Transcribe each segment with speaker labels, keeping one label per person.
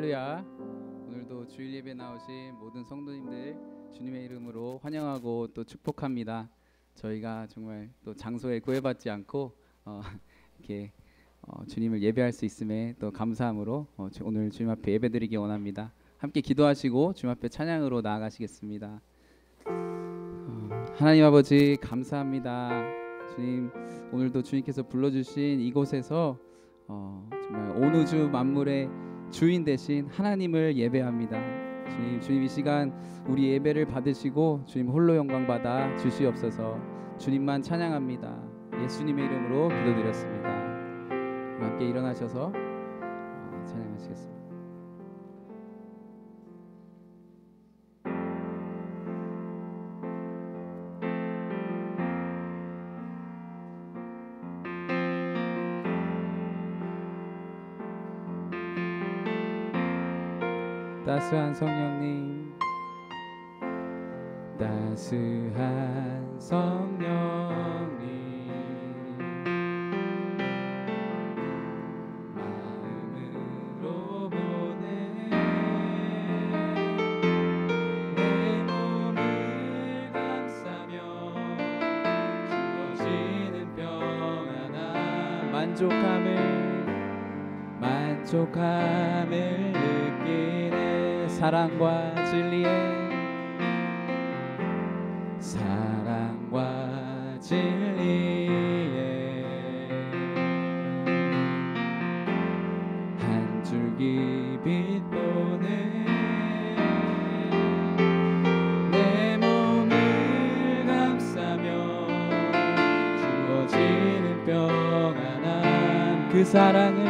Speaker 1: 할렐루야. 오늘도 주일 예배 나오신 모든 성도님들 주님의 이름으로 환영하고 또 축복합니다. 저희가 정말 또 장소에 구애받지 않고 어, 이렇게 어, 주님을 예배할 수 있음에 또 감사함으로 어, 오늘 주님 앞에 예배드리기 원합니다. 함께 기도하시고 주님 앞에 찬양으로 나아가시겠습니다. 어, 하나님 아버지 감사합니다. 주님 오늘도 주님께서 불러주신 이곳에서 어, 정말 온 우주 만물의 주인 대신 하나님을 예배합니다. 주님, 주님 이 시간 우리 예배를 받으시고 주님 홀로 영광 받아 주시옵소서. 주님만 찬양합니다. 예수님의 이름으로 기도드렸습니다. 함께 일어나셔서 어, 찬양하시겠습니다. 따스한 성령님 따스한 성령 사랑을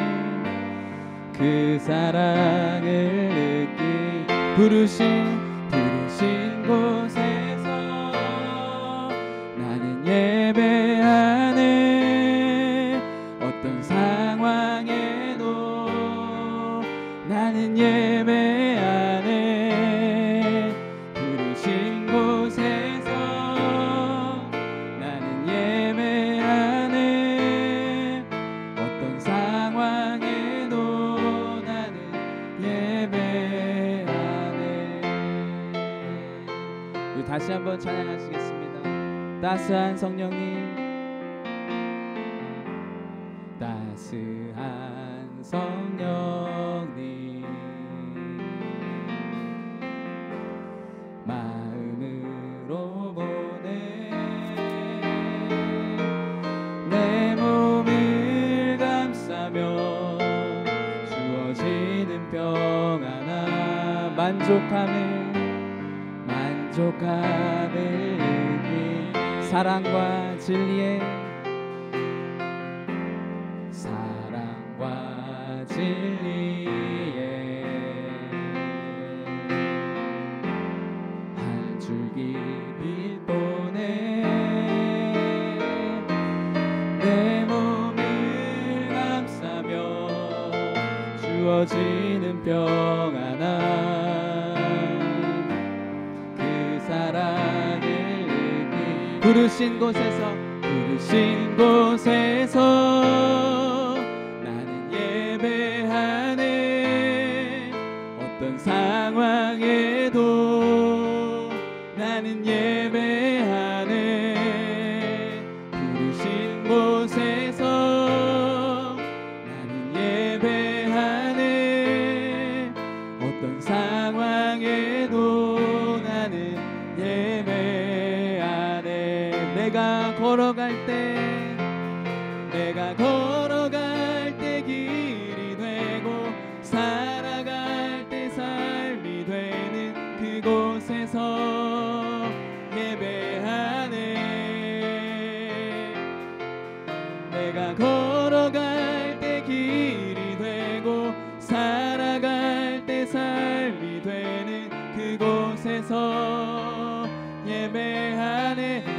Speaker 1: 그 사랑을 느끼 부르신 나는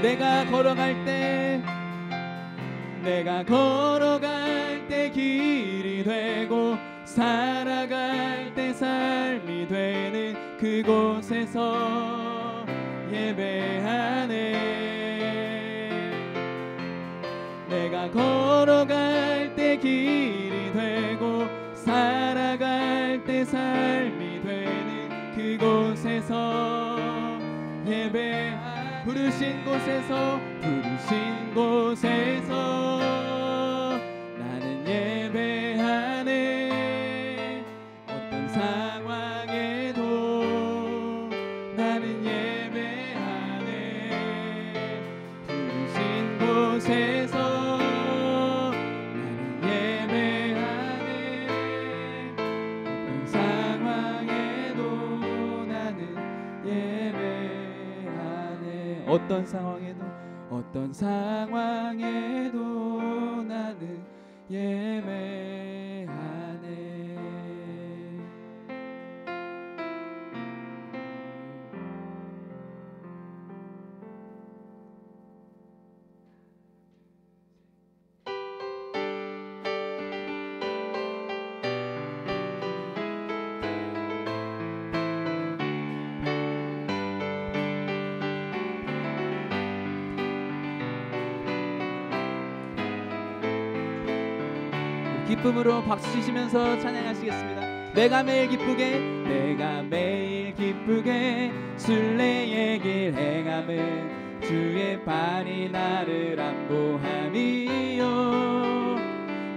Speaker 1: 내가 걸어갈 때 내가 걸어갈 때 길이 되고 살아갈 때 삶이 되는 그곳에서 예배하네. 내가 걸어갈 때 길이 되고 살아갈 때내 삶이 되는 그곳에서 예배 부르신 곳에서 부르신 곳에서 어떤 상황에도 어떤 상황에도 나는 예배 기쁨으로 박수 치시면서 찬양하시겠습니다. 내가 매일 기쁘게 내가 매일 기쁘게 순례의 길 행함은 주의 발이 나를 안보함이요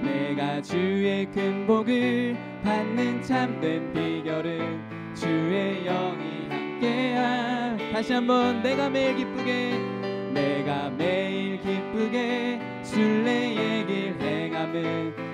Speaker 1: 내가 주의 큰 복을 받는 참된 비결은 주의 영이 함께함 다시 한번 내가 매일 기쁘게 내가 매일 기쁘게 순례의 길 행함은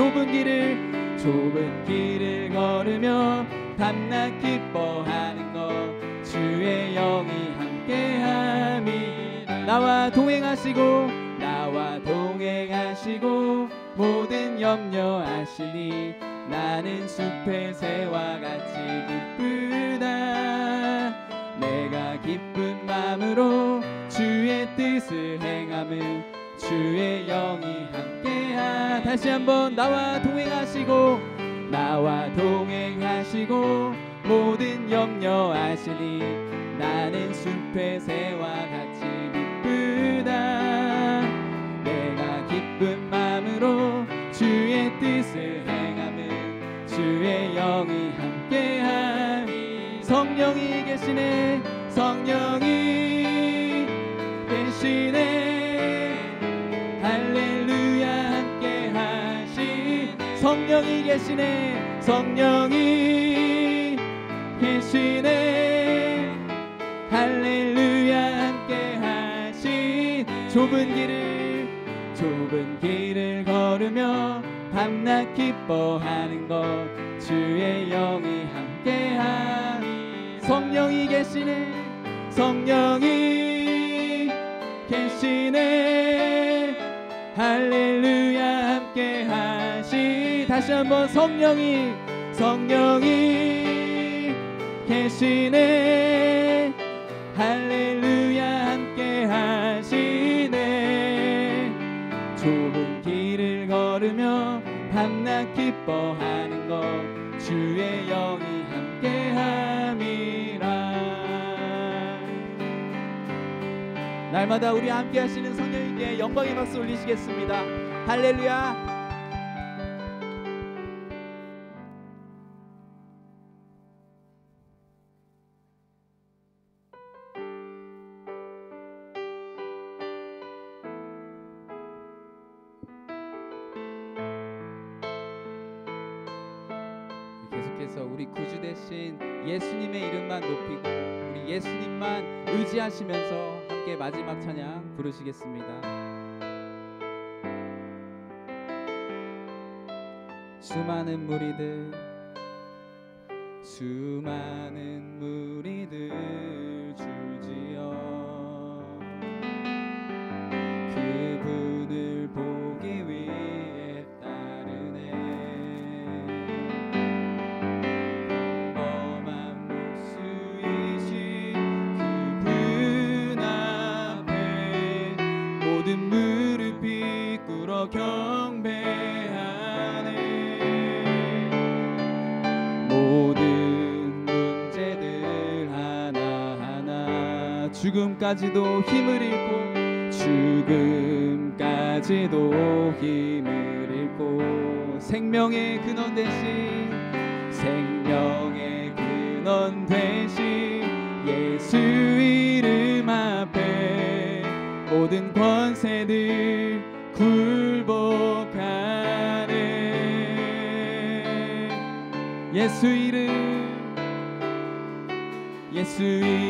Speaker 1: 좁은 길을 좁은 길을 걸으며 밤낮 기뻐하는 것 주의 영이 함께함이 나와 동행하시고 나와 동행하시고 모든 염려하시니 나는 숲의 새와 같이 기쁘다. 내가 기쁜 마음으로 주의 뜻을 행함은 주의 영이 함께하. 다시 한번 나와 동행하시고 나와 동행하시고 모든 염려하시니 나는 숲의 새와 같이 기쁘다. 내가 기쁜 마음으로 주의 뜻을 행함은 주의 영이 함께함이 성령이 계시네. 성령이 성령이 계시네. 성령이 계시네. 할렐루야 함께하시 좁은 길을 좁은 길을 걸으며 밤낮 기뻐하는 것 주의 영이 함께 하니 성령이 계시네. 성령이 계시네 다시 한번 성령이 성령이 계시네. 할렐루야 함께 하시네. 좁은 길을 걸으며 밤낮 기뻐하는 것 주의 영이 함께 함이라. 날마다 우리 함께 하시는 성령님께 영광의 박수 올리시겠습니다. 할렐루야
Speaker 2: 의지하시면서 함께 마지막 찬양 부르시겠습니다. 수많은 무리들 수많은 무리들 줄지어
Speaker 1: 모든 문제들 하나하나 죽음까지도 힘을 잃고 죽음까지도 힘을 잃고 생명의 근원 대신 생명의 근원 대신 예수 이름 앞에 모든 권세들 예수 이름 예수 이름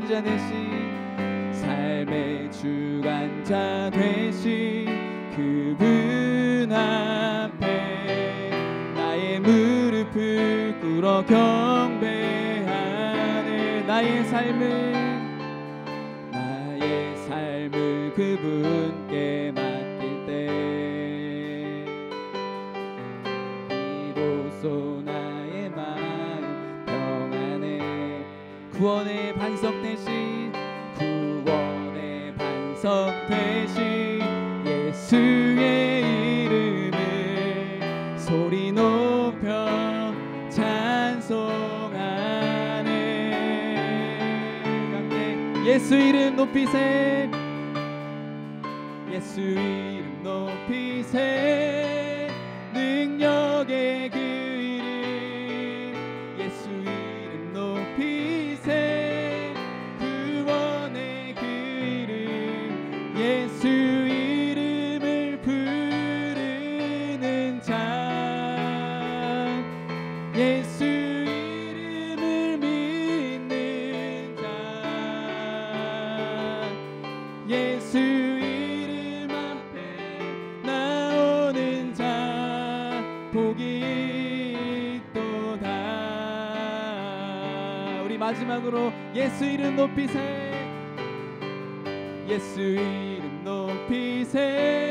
Speaker 1: 삶의 찬송하네 예수 이름 높이세. 예수 이름 높이세. 능력의 그 마지막으로 예수 이름 높이세. 예수 이름 높이세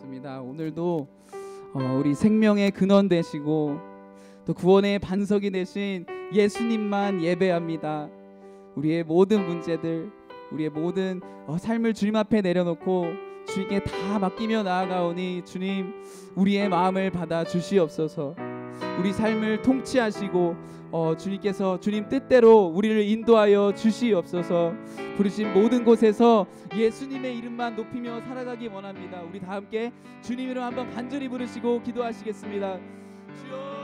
Speaker 2: 네, 그렇습니다. 오늘도 어, 우리 생명의 근원 되시고 또 구원의 반석이 되신 예수님만 예배합니다. 우리의 모든 문제들, 우리의 모든 어, 삶을 주님 앞에 내려놓고 주님께 다 맡기며 나아가오니 주님 우리의 마음을 받아 주시옵소서. 우리 삶을 통치하시고 어, 주님께서 주님 뜻대로 우리를 인도하여 주시옵소서. 부르신 모든 곳에서 예수님의 이름만 높이며 살아가기 원합니다. 우리 다 함께 주님 이름 한번 간절히 부르시고 기도하시겠습니다. 주여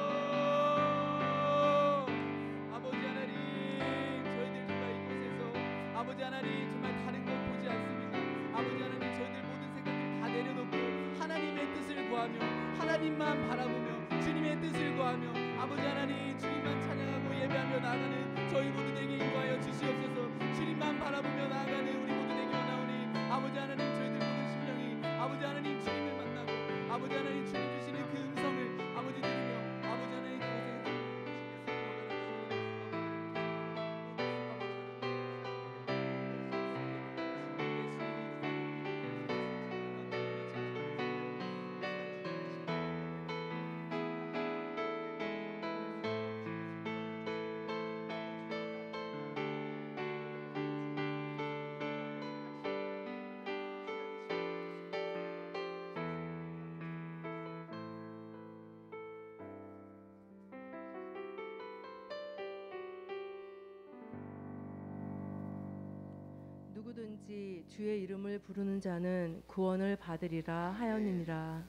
Speaker 3: 주의 이름을 부르는 자는 구원을 받으리라 하였느니라.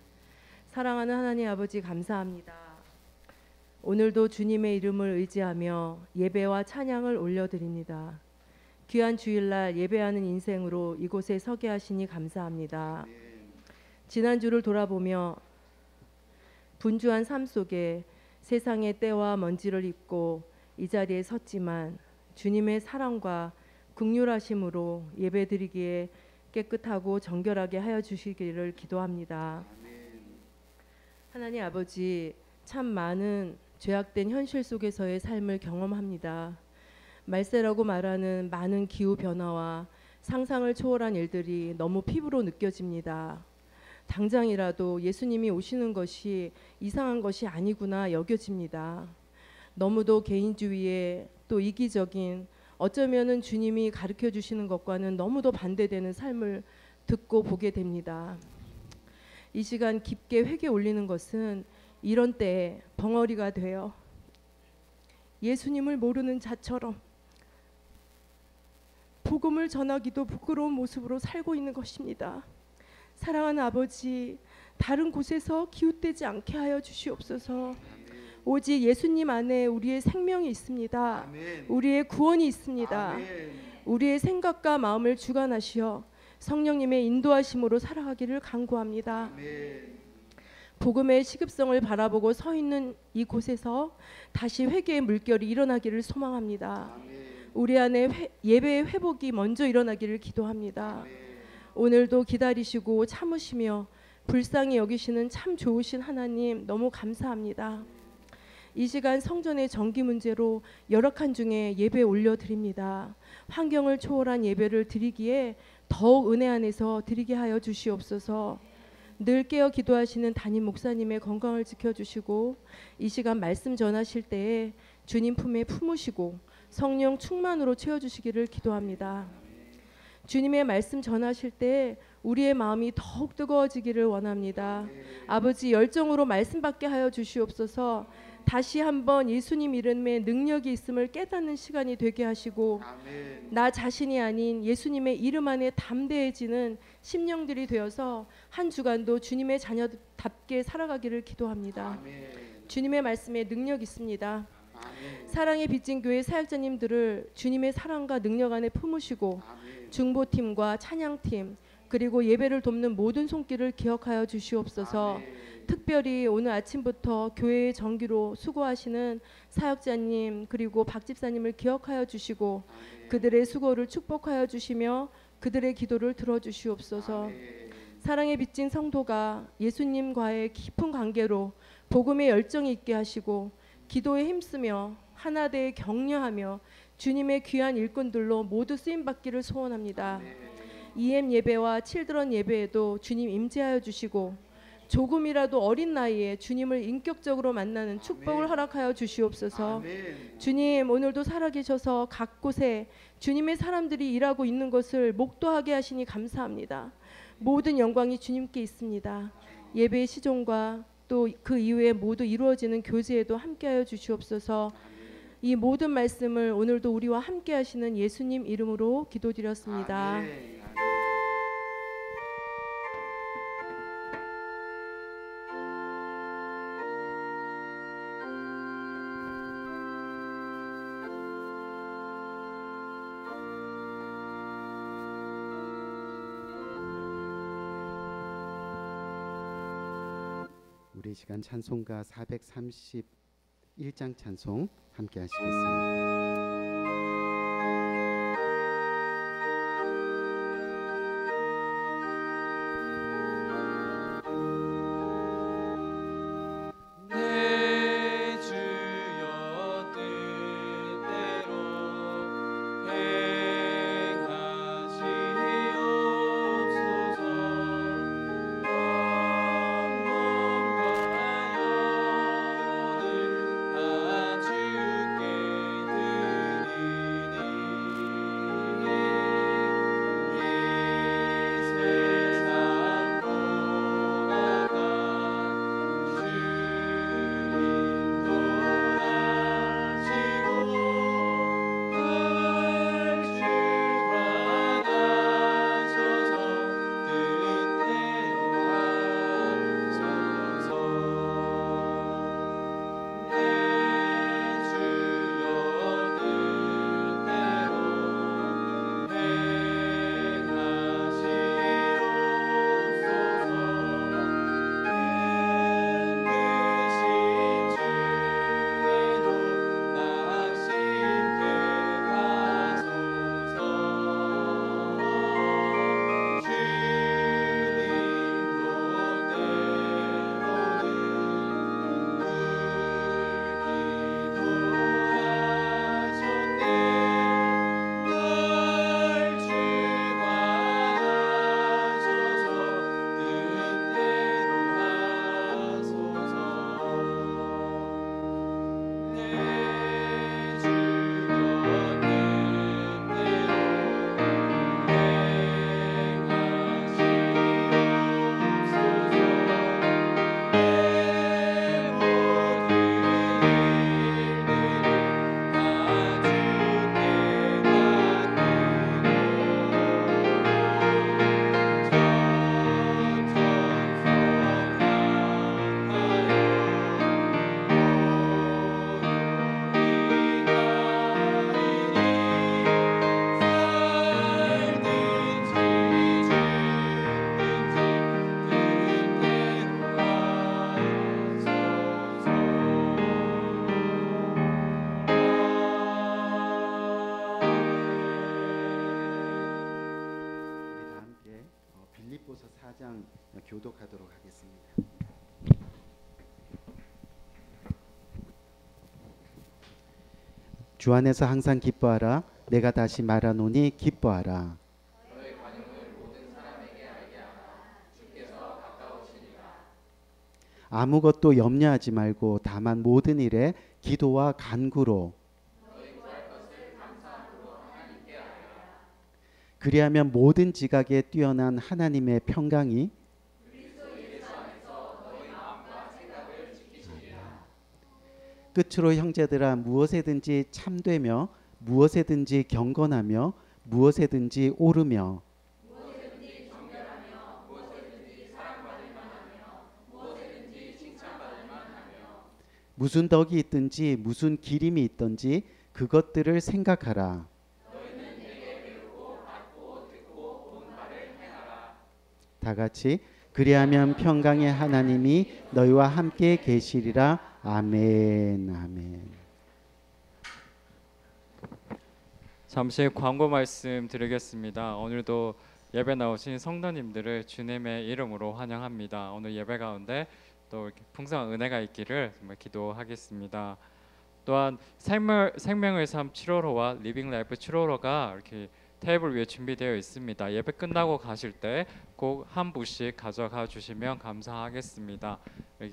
Speaker 3: 사랑하는 하나님 아버지 감사합니다. 오늘도 주님의 이름을 의지하며 예배와 찬양을 올려드립니다. 귀한 주일날 예배하는 인생으로 이곳에 서게 하시니 감사합니다. 지난주를 돌아보며 분주한 삶 속에 세상의 때와 먼지를 입고 이 자리에 섰지만 주님의 사랑과 극률하심으로 예배드리기에 깨끗하고 정결하게 하여 주시기를 기도합니다. 하나님 아버지 참 많은 죄악된 현실 속에서의 삶을 경험합니다. 말세라고 말하는 많은 기후 변화와 상상을 초월한 일들이 너무 피부로 느껴집니다. 당장이라도 예수님이 오시는 것이 이상한 것이 아니구나 여겨집니다. 너무도 개인주의에 또 이기적인 어쩌면은 주님이 가르쳐 주시는 것과는 너무도 반대되는 삶을 듣고 보게 됩니다. 이 시간 깊게 회개 올리는 것은 이런 때에 벙어리가 되어 예수님을 모르는 자처럼 복음을 전하기도 부끄러운 모습으로 살고 있는 것입니다. 사랑하는 아버지, 다른 곳에서 기웃되지 않게 하여 주시옵소서. 오직 예수님 안에 우리의 생명이 있습니다. 우리의 구원이 있습니다. 우리의 생각과 마음을 주관하시어 성령님의 인도하심으로 살아가기를 간구합니다. 복음의 시급성을 바라보고 서 있는 이곳에서 다시 회개의 물결이 일어나기를 소망합니다. 우리 안에 회, 예배의 회복이 먼저 일어나기를 기도합니다. 오늘도 기다리시고 참으시며 불쌍히 여기시는 참 좋으신 하나님 너무 감사합니다. 이 시간 성전의 정기 문제로 열악한 중에 예배 올려드립니다. 환경을 초월한 예배를 드리기에 더욱 은혜 안에서 드리게 하여 주시옵소서. 늘 깨어 기도하시는 담임 목사님의 건강을 지켜주시고 이 시간 말씀 전하실 때에 주님 품에 품으시고 성령 충만으로 채워주시기를 기도합니다. 주님의 말씀 전하실 때 우리의 마음이 더욱 뜨거워지기를 원합니다. 아버지 열정으로 말씀 받게 하여 주시옵소서. 다시 한번 예수님 이름에 능력이 있음을 깨닫는 시간이 되게 하시고 나 자신이 아닌 예수님의 이름 안에 담대해지는 심령들이 되어서 한 주간도 주님의 자녀답게 살아가기를 기도합니다. 주님의 말씀에 능력 있습니다. 사랑의 빚진 교회 사역자님들을 주님의 사랑과 능력 안에 품으시고 중보팀과 찬양팀 그리고 예배를 돕는 모든 손길을 기억하여 주시옵소서. 특별히 오늘 아침부터 교회의 정기로 수고하시는 사역자님 그리고 박 집사님을 기억하여 주시고 그들의 수고를 축복하여 주시며 그들의 기도를 들어 주시옵소서. 사랑에 빚진 성도가 예수님과의 깊은 관계로 복음의 열정이 있게 하시고 기도에 힘쓰며 하나 되에 격려하며 주님의 귀한 일꾼들로 모두 쓰임 받기를 소원합니다. EM 예배와 칠드런 예배에도 주님 임재하여 주시고 조금이라도 어린 나이에 주님을 인격적으로 만나는 축복을 허락하여 주시옵소서. 주님 오늘도 살아계셔서 각 곳에 주님의 사람들이 일하고 있는 것을 목도하게 하시니 감사합니다. 모든 영광이 주님께 있습니다. 예배의 시종과 또 그 이후에 모두 이루어지는 교제에도 함께하여 주시옵소서. 이 모든 말씀을 오늘도 우리와 함께하시는 예수님 이름으로 기도드렸습니다.
Speaker 4: 우리 시간 찬송가 431장 찬송 함께 하시겠습니다.
Speaker 1: 주
Speaker 4: 안에서 항상 기뻐하라. 내가 다시 말하노니 기뻐하라. 아무것도 염려하지 말고 다만 모든 일에 기도와 간구로 그리하면 모든 지각에 뛰어난 하나님의 평강이 끝으로 형제들아 무엇에든지 참되며 무엇에든지 경건하며 무엇에든지 오르며 무슨 덕이 있든지 무슨 기림이 있든지 그것들을 생각하라. 다 같이 그리하면 평강의 하나님이 너희와 함께 계시리라. 아멘. 아멘.
Speaker 5: 잠시 광고 말씀 드리겠습니다. 오늘도 예배 나오신 성도님들을 주님의 이름으로 환영합니다. 오늘 예배 가운데 또 풍성한 은혜가 있기를 기도하겠습니다. 또한 생명, 생명의 삶 7월호와 Living Life 7월호가 이렇게 테이블 위에 준비되어 있습니다. 예배 끝나고 가실 때 꼭 한 부씩 가져가 주시면 감사하겠습니다.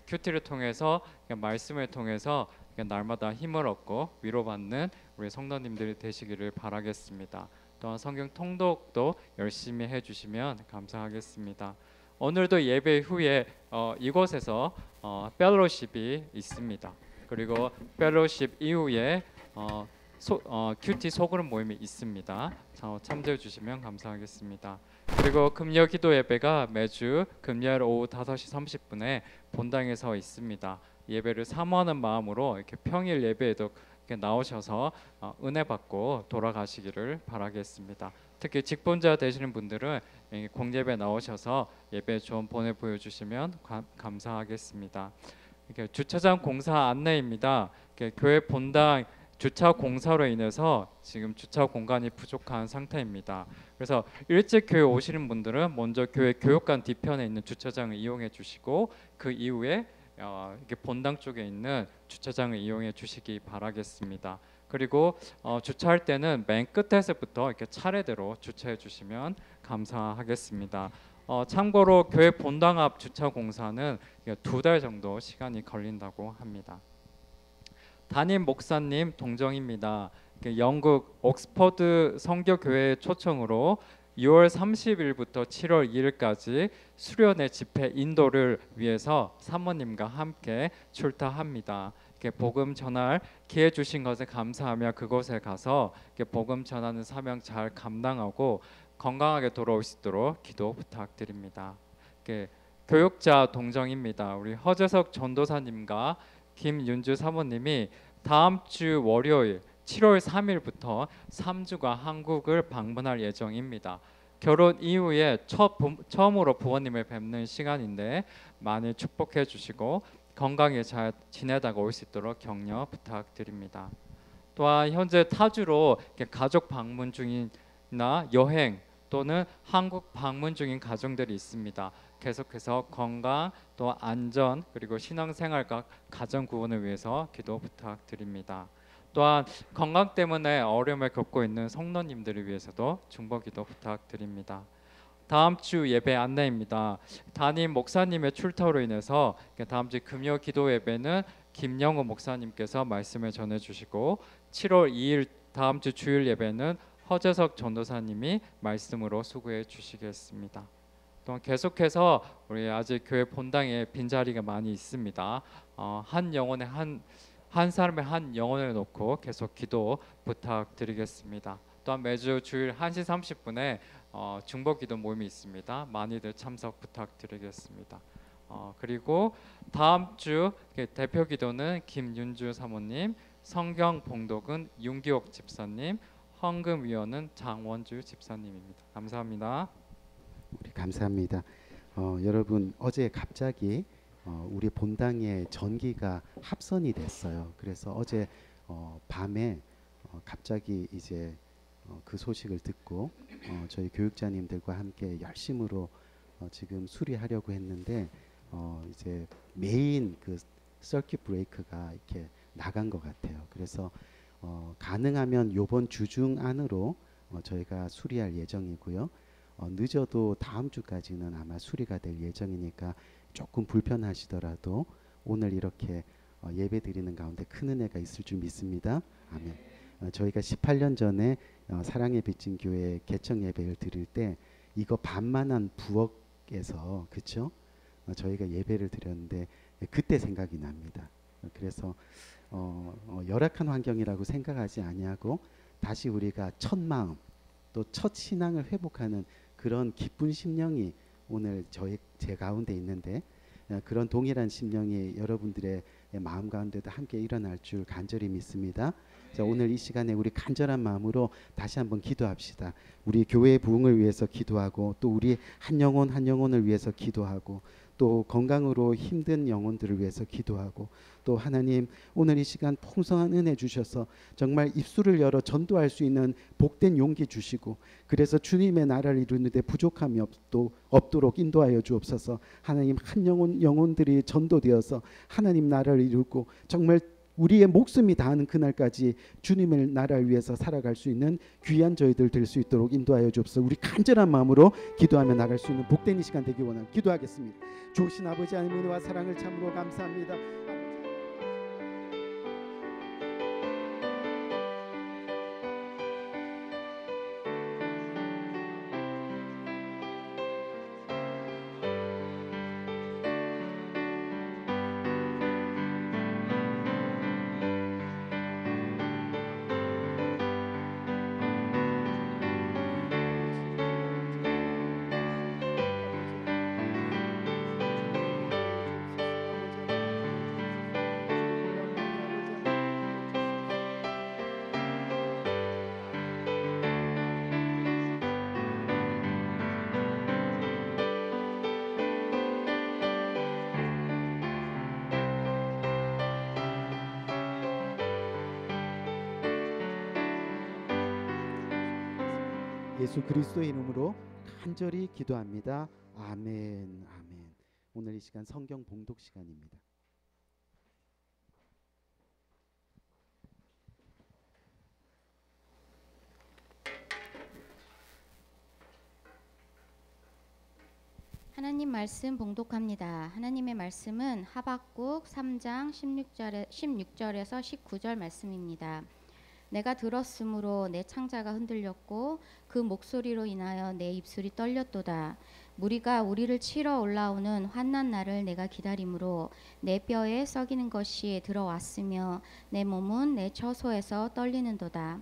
Speaker 5: 큐티를 통해서 말씀을 통해서 날마다 힘을 얻고 위로받는 우리 성도님들이 되시기를 바라겠습니다. 또한 성경 통독도 열심히 해주시면 감사하겠습니다. 오늘도 예배 후에 어, 이곳에서 어, 펠로십이 있습니다. 그리고 펠로십 이후에 어, 소, 어, 큐티 소그룹 모임이 있습니다. 자, 참조해 주시면 감사하겠습니다. 그리고 금요 기도 예배가 매주 금요일 오후 5시 30분에 본당에서 있습니다. 예배를 사모하는 마음으로 이렇게 평일 예배에도 이렇게 나오셔서 어, 은혜 받고 돌아가시기를 바라겠습니다. 특히 직분자 되시는 분들은 이 공예배 나오셔서 예배 좀 보내 보여주시면 감, 감사하겠습니다. 주차장 공사 안내입니다. 교회 본당 주차 공사로 인해서 지금 주차 공간이 부족한 상태입니다. 그래서 일찍 교회 오시는 분들은 먼저 교회 교육관 뒤편에 있는 주차장을 이용해 주시고 그 이후에 어, 이렇게 본당 쪽에 있는 주차장을 이용해 주시기 바라겠습니다. 그리고 어, 주차할 때는 맨 끝에서부터 이렇게 차례대로 주차해 주시면 감사하겠습니다. 어, 참고로 교회 본당 앞 주차 공사는 두 달 정도 시간이 걸린다고 합니다. 담임 목사님 동정입니다. 그 영국 옥스퍼드 성교교회 초청으로 6월 30일부터 7월 2일까지 수련회 집회 인도를 위해서 사모님과 함께 출타합니다. 복음 전할 기회 주신 것에 감사하며 그곳에 가서 복음 전하는 사명 잘 감당하고 건강하게 돌아올 수 있도록 기도 부탁드립니다. 교육자 동정입니다. 우리 허재석 전도사님과 김윤주 사모님이 다음 주 월요일 7월 3일부터 3주간 한국을 방문할 예정입니다. 결혼 이후에 첫 부, 처음으로 부모님을 뵙는 시간인데 많이 축복해 주시고 건강히 잘 지내다가 올 수 있도록 격려 부탁드립니다. 또한 현재 타주로 가족 방문 중이나 여행 또는 한국 방문 중인 가정들이 있습니다. 계속해서 건강 또 안전 그리고 신앙생활과 가정 구원을 위해서 기도 부탁드립니다. 또한 건강 때문에 어려움을 겪고 있는 성도님들을 위해서도 중보기도 부탁드립니다. 다음 주 예배 안내입니다. 담임 목사님의 출타로 인해서 다음 주 금요 기도 예배는 김영호 목사님께서 말씀을 전해 주시고 7월 2일 다음 주 주일 예배는 허재석 전도사님이 말씀으로 수고해 주시겠습니다. 또 계속해서 우리 아직 교회 본당에 빈 자리가 많이 있습니다. 어, 한 영혼의 한, 한 사람의 한 영혼을 놓고 계속 기도 부탁드리겠습니다. 또한 매주 주일 1시 30분에 어, 중보기도 모임이 있습니다. 많이들 참석 부탁드리겠습니다. 어, 그리고 다음 주 대표 기도는 김윤주 사모님, 성경 봉독은 윤기옥 집사님, 헌금 위원은 장원주 집사님입니다. 감사합니다.
Speaker 4: 우리 감사합니다. 어, 여러분 어제 갑자기 어, 우리 본당에 전기가 합선이 됐어요. 그래서 어제 어, 밤에 어, 갑자기 이제 어, 그 소식을 듣고 어, 저희 교육자님들과 함께 열심으로 어, 지금 수리하려고 했는데 어, 이제 메인 그 서킷 브레이크가 이렇게 나간 것 같아요. 그래서 어, 가능하면 요번 주중 안으로 어, 저희가 수리할 예정이고요. 어, 늦어도 다음 주까지는 아마 수리가 될 예정이니까 조금 불편하시더라도 오늘 이렇게 어, 예배 드리는 가운데 큰 은혜가 있을 줄 믿습니다. 아멘. 어, 저희가 18년 전에 어, 사랑의 빚진 교회 개청 예배를 드릴 때 이거 반만한 부엌에서 그쵸? 어, 저희가 예배를 드렸는데 예, 그때 생각이 납니다. 어, 그래서 어, 어, 열악한 환경이라고 생각하지 아니하고 다시 우리가 첫 마음 또 첫 신앙을 회복하는 그런 기쁜 심령이 오늘 저희 제 가운데 있는데 어, 그런 동일한 심령이 여러분들의 마음 가운데도 함께 일어날 줄 간절히 믿습니다. 자, 오늘 이 시간에 우리 간절한 마음으로 다시 한번 기도합시다. 우리 교회의 부흥을 위해서 기도하고 또 우리 한 영혼 한 영혼을 위해서 기도하고 또 건강으로 힘든 영혼들을 위해서 기도하고 또 하나님 오늘 이 시간 풍성한 은혜 주셔서 정말 입술을 열어 전도할 수 있는 복된 용기 주시고 그래서 주님의 나라를 이루는데 부족함이 없도, 없도록 인도하여 주옵소서. 하나님 한 영혼 영혼들이 전도되어서 하나님 나라를 이루고 정말 우리의 목숨이 다하는 그날까지 주님의 나라를 위해서 살아갈 수 있는 귀한 저희들 될 수 있도록 인도하여 주옵소서. 우리 간절한 마음으로 기도하며 나갈 수 있는 복된 이 시간 되기 원합니다. 기도하겠습니다. 주신 아버지 하나님 은혜와 사랑을 참으로 감사합니다. 예수 그리스도의 이름으로 간절히 기도합니다. 아멘. 아멘. 오늘 이 시간 성경 봉독 시간입니다.
Speaker 6: 하나님 말씀 봉독합니다. 하나님의 말씀은 하박국 3장 16절에 16절에서 19절 말씀입니다. 내가 들었으므로 내 창자가 흔들렸고 그 목소리로 인하여 내 입술이 떨렸도다. 무리가 우리를 치러 올라오는 환난 날을 내가 기다림으로 내 뼈에 썩이는 것이 들어왔으며 내 몸은 내 처소에서 떨리는도다.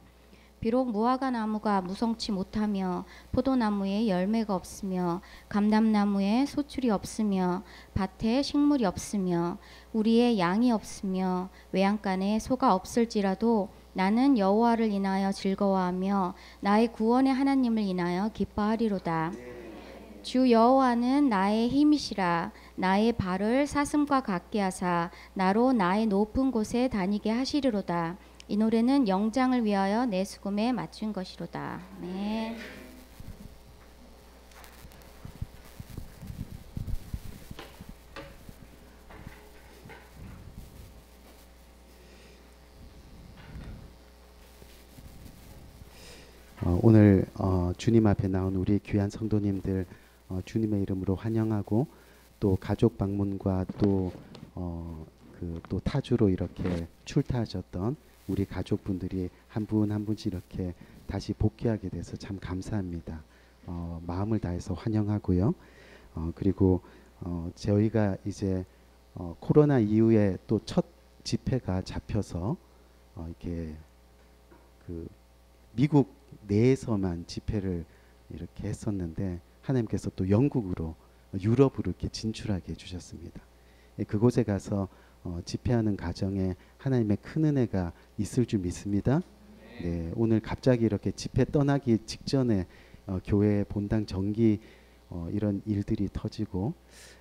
Speaker 6: 비록 무화과 나무가 무성치 못하며 포도나무에 열매가 없으며 감람나무에 소출이 없으며 밭에 식물이 없으며 우리의 양이 없으며 외양간에 소가 없을지라도 나는 여호와를 인하여 즐거워하며 나의 구원의 하나님을 인하여 기뻐하리로다. 주 여호와는 나의 힘이시라 나의 발을 사슴과 같게 하사 나로 나의 높은 곳에 다니게 하시리로다. 이 노래는 영장을 위하여 내 수금에 맞춘 것이로다. 네.
Speaker 4: 어, 오늘 어, 주님 앞에 나온 우리 귀한 성도님들 어, 주님의 이름으로 환영하고 또 가족 방문과 또 어, 그또 타주로 이렇게 출타하셨던 우리 가족분들이 한 분한 분씩 이렇게 다시 복귀하게 돼서 참 감사합니다. 어, 마음을 다해서 환영하고요. 어, 그리고 어, 저희가 이제 어, 코로나 이후에 또 첫 집회가 잡혀서 어, 이렇게 그 미국 내에서만 집회를 이렇게 했었는데 하나님께서 또 영국으로 유럽으로 이렇게 진출하게 해주셨습니다. 예, 그곳에 가서 어, 집회하는 가정에 하나님의 큰 은혜가 있을 줄 믿습니다. 네, 오늘 갑자기 이렇게 집회 떠나기 직전에 어, 교회 본당 정기 어, 이런 일들이 터지고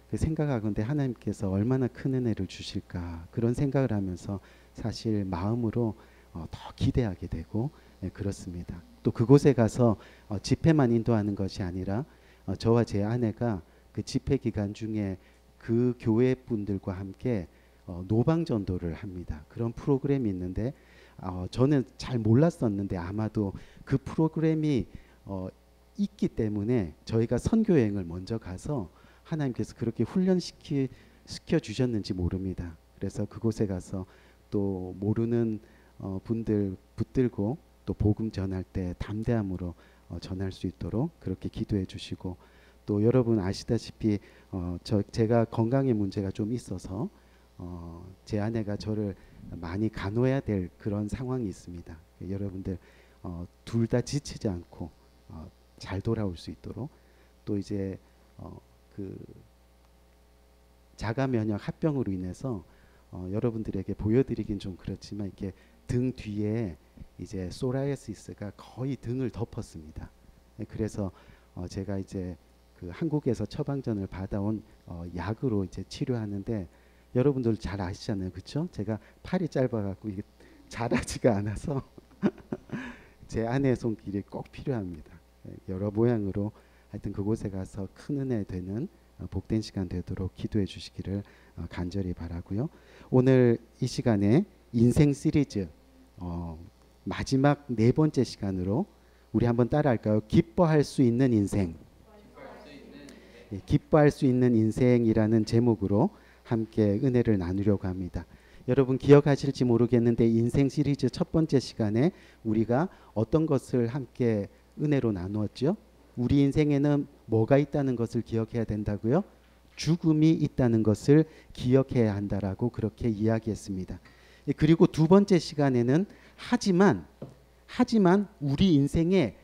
Speaker 4: 그 생각하건대 하나님께서 얼마나 큰 은혜를 주실까 그런 생각을 하면서 사실 마음으로 어, 더 기대하게 되고 네, 그렇습니다. 또 그곳에 가서 어, 집회만 인도하는 것이 아니라 어, 저와 제 아내가 그 집회 기간 중에 그 교회 분들과 함께 어, 노방 전도를 합니다. 그런 프로그램이 있는데 어, 저는 잘 몰랐었는데 아마도 그 프로그램이 어, 있기 때문에 저희가 선교 여행을 먼저 가서 하나님께서 그렇게 훈련시키 시켜 주셨는지 모릅니다. 그래서 그곳에 가서 또 모르는 어, 분들 붙들고 또 복음 전할 때 담대함으로 어, 전할 수 있도록 그렇게 기도해 주시고 또 여러분 아시다시피 어, 저 제가 건강에 문제가 좀 있어서 어, 제 아내가 저를 많이 간호해야 될 그런 상황이 있습니다. 여러분들 어, 둘 다 지치지 않고 어, 잘 돌아올 수 있도록 또 이제 어, 그 자가 면역 합병으로 인해서 어, 여러분들에게 보여드리긴 좀 그렇지만 이렇게 등 뒤에 이제 소라이시스가 거의 등을 덮었습니다. 네, 그래서 어, 제가 이제 그 한국에서 처방전을 받아온 어, 약으로 이제 치료하는데 여러분들 잘 아시잖아요, 그렇죠? 제가 팔이 짧아갖고 이게 자라지가 않아서 제 아내의 손길이 꼭 필요합니다. 네, 여러 모양으로 하여튼 그곳에 가서 큰 은혜 되는 어, 복된 시간 되도록 기도해 주시기를 어, 간절히 바라고요. 오늘 이 시간에 인생 시리즈 어, 마지막 네 번째 시간으로 우리 한번 따라할까요? 기뻐할 수 있는 인생. 예, 기뻐할 수 있는 인생이라는 제목으로 함께 은혜를 나누려고 합니다. 여러분 기억하실지 모르겠는데 인생 시리즈 첫 번째 시간에 우리가 어떤 것을 함께 은혜로 나누었죠? 우리 인생에는 뭐가 있다는 것을 기억해야 된다고요? 죽음이 있다는 것을 기억해야 한다라고 그렇게 이야기했습니다. 예, 그리고 두 번째 시간에는 하지만 하지만 우리 인생에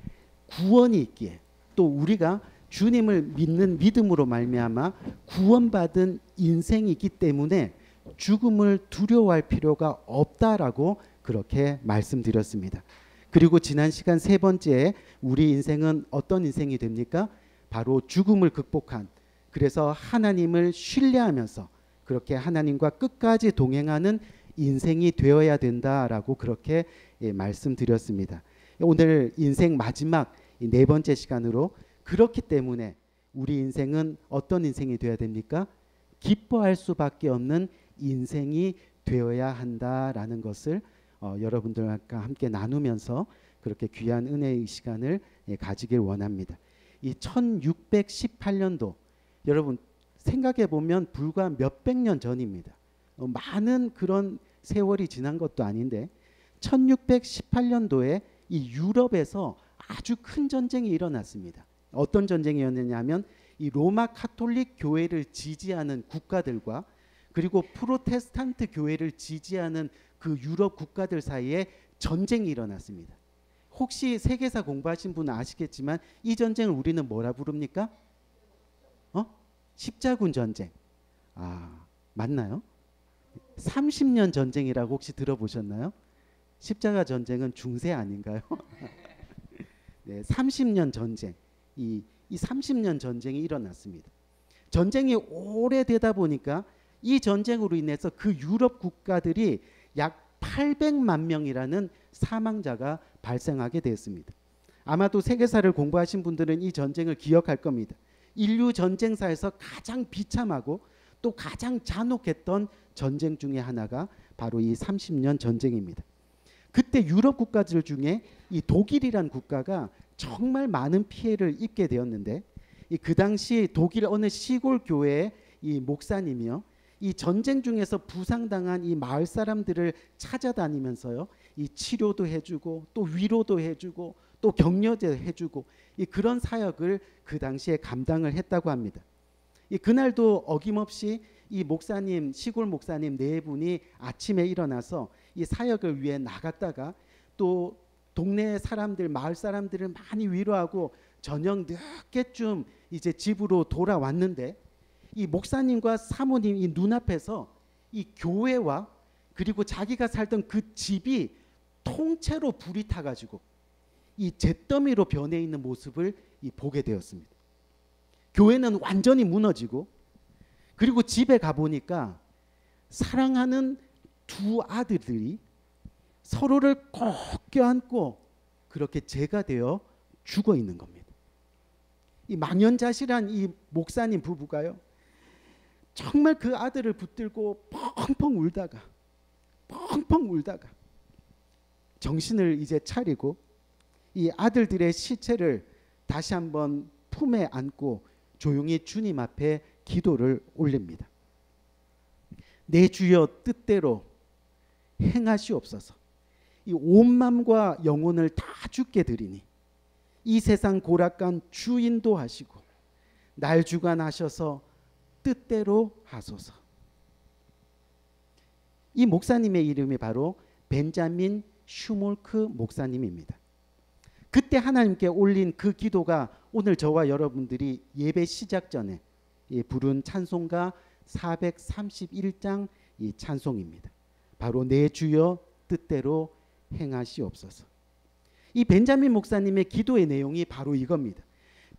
Speaker 4: 구원이 있기에 또 우리가 주님을 믿는 믿음으로 말미암아 구원받은 인생이기 때문에 죽음을 두려워할 필요가 없다라고 그렇게 말씀드렸습니다. 그리고 지난 시간 세 번째 우리 인생은 어떤 인생이 됩니까? 바로 죽음을 극복한 그래서 하나님을 신뢰하면서 그렇게 하나님과 끝까지 동행하는 인생이 되어야 된다라고 그렇게 예, 말씀드렸습니다. 오늘 인생 마지막 네 번째 시간으로 그렇기 때문에 우리 인생은 어떤 인생이 되어야 됩니까? 기뻐할 수밖에 없는 인생이 되어야 한다라는 것을 어, 여러분들과 함께 나누면서 그렇게 귀한 은혜의 시간을 예, 가지길 원합니다. 이 1618년도 여러분 생각해 보면 불과 몇백 년 전입니다. 어, 많은 그런 세월이 지난 것도 아닌데 1618년도에 이 유럽에서 아주 큰 전쟁이 일어났습니다. 어떤 전쟁이었느냐면 이 로마 카톨릭 교회를 지지하는 국가들과 그리고 프로테스탄트 교회를 지지하는 그 유럽 국가들 사이에 전쟁이 일어났습니다. 혹시 세계사 공부하신 분은 아시겠지만 이 전쟁을 우리는 뭐라 부릅니까? 어? 십자군 전쟁. 아, 맞나요? 30년 전쟁이라고 혹시 들어보셨나요? 십자가 전쟁은 중세 아닌가요? 네, 30년 전쟁. 이, 이 30년 전쟁이 일어났습니다. 전쟁이 오래되다 보니까 이 전쟁으로 인해서 그 유럽 국가들이 약 800만 명이라는 사망자가 발생하게 되었습니다. 아마도 세계사를 공부하신 분들은 이 전쟁을 기억할 겁니다. 인류 전쟁사에서 가장 비참하고 또 가장 잔혹했던 전쟁 중에 하나가 바로 이 30년 전쟁입니다. 그때 유럽 국가들 중에 이 독일이란 국가가 정말 많은 피해를 입게 되었는데 그 당시 독일 어느 시골 교회의 이 목사님이요. 이 전쟁 중에서 부상당한 이 마을 사람들을 찾아다니면서요. 이 치료도 해주고 또 위로도 해주고 또 격려도 해주고 이 그런 사역을 그 당시에 감당을 했다고 합니다. 이 그날도 어김없이 이 목사님 시골 목사님 네 분이 아침에 일어나서 이 사역을 위해 나갔다가 또 동네 사람들 마을 사람들을 많이 위로하고 저녁 늦게쯤 이제 집으로 돌아왔는데 이 목사님과 사모님 이 눈앞에서 이 교회와 그리고 자기가 살던 그 집이 통째로 불이 타가지고 이 잿더미로 변해 있는 모습을 이 보게 되었습니다. 교회는 완전히 무너지고 그리고 집에 가 보니까 사랑하는 두 아들들이 서로를 꼭 껴안고 그렇게 죄가 되어 죽어 있는 겁니다. 이 망연자실한 이 목사님 부부가요. 정말 그 아들을 붙들고 펑펑 울다가 펑펑 울다가 정신을 이제 차리고 이 아들들의 시체를 다시 한번 품에 안고 조용히 주님 앞에 기도를 올립니다. 내 주여 뜻대로 행하시옵소서. 이 온맘과 영혼을 다 주께 드리니 이 세상 고락간 주인도 하시고 날 주관하셔서 뜻대로 하소서. 이 목사님의 이름이 바로 벤자민 슈몰크 목사님입니다. 그때 하나님께 올린 그 기도가 오늘 저와 여러분들이 예배 시작 전에 부른 찬송가 431장 이 찬송입니다. 바로 내 주여 뜻대로 행하시옵소서. 이 벤자민 목사님의 기도의 내용이 바로 이겁니다.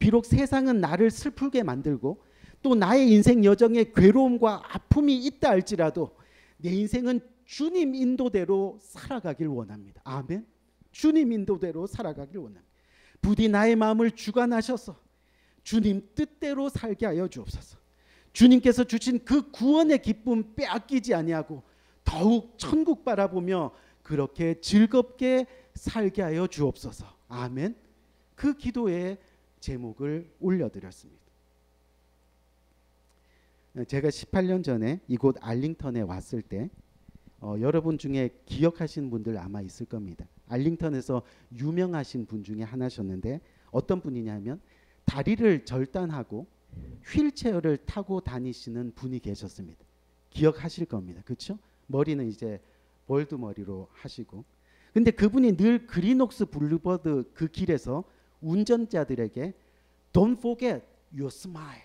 Speaker 4: 비록 세상은 나를 슬프게 만들고 또 나의 인생 여정에 괴로움과 아픔이 있다 할지라도 내 인생은 주님 인도대로 살아가길 원합니다. 아멘. 주님 인도대로 살아가길 원합니다. 부디 나의 마음을 주관하셔서 주님 뜻대로 살게 하여 주옵소서. 주님께서 주신 그 구원의 기쁨 빼앗기지 아니하고 더욱 천국 바라보며 그렇게 즐겁게 살게 하여 주옵소서. 아멘. 그 기도의 제목을 올려드렸습니다. 제가 18년 전에 이곳 알링턴에 왔을 때 어, 여러분 중에 기억하시는 분들 아마 있을 겁니다. 알링턴에서 유명하신 분 중에 하나셨는데 어떤 분이냐면 다리를 절단하고 휠체어를 타고 다니시는 분이 계셨습니다. 기억하실 겁니다. 그렇죠? 머리는 이제 볼드 머리로 하시고 근데 그분이 늘 Glenoaks Boulevard 그 길에서 운전자들에게 Don't forget your smile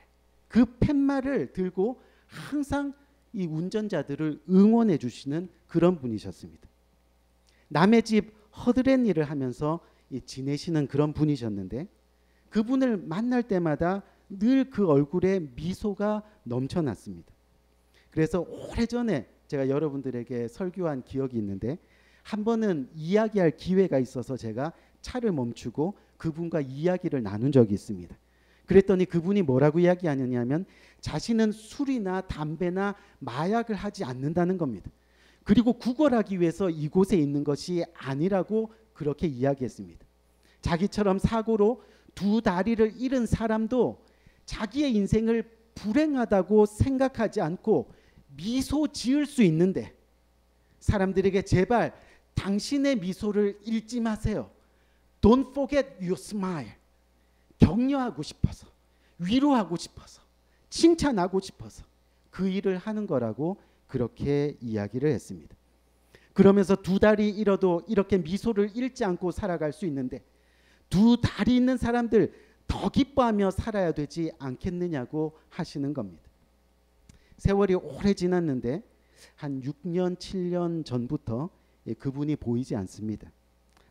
Speaker 4: 그 팻말을 들고 항상 이 운전자들을 응원해 주시는 그런 분이셨습니다. 남의 집 허드렛 일을 하면서 지내시는 그런 분이셨는데 그분을 만날 때마다 늘 그 얼굴에 미소가 넘쳐났습니다. 그래서 오래전에 제가 여러분들에게 설교한 기억이 있는데 한 번은 이야기할 기회가 있어서 제가 차를 멈추고 그분과 이야기를 나눈 적이 있습니다. 그랬더니 그분이 뭐라고 이야기하느냐면 자신은 술이나 담배나 마약을 하지 않는다는 겁니다. 그리고 구걸하기 위해서 이곳에 있는 것이 아니라고 그렇게 이야기했습니다. 자기처럼 사고로 두 다리를 잃은 사람도 자기의 인생을 불행하다고 생각하지 않고 미소 지을 수 있는데 사람들에게 제발 당신의 미소를 잃지 마세요. Don't forget your smile. 격려하고 싶어서 위로하고 싶어서 칭찬하고 싶어서 그 일을 하는 거라고 그렇게 이야기를 했습니다. 그러면서 두 다리 잃어도 이렇게 미소를 잃지 않고 살아갈 수 있는데 두 다리 있는 사람들 더 기뻐하며 살아야 되지 않겠느냐고 하시는 겁니다. 세월이 오래 지났는데 한 6년 7년 전부터 그분이 보이지 않습니다.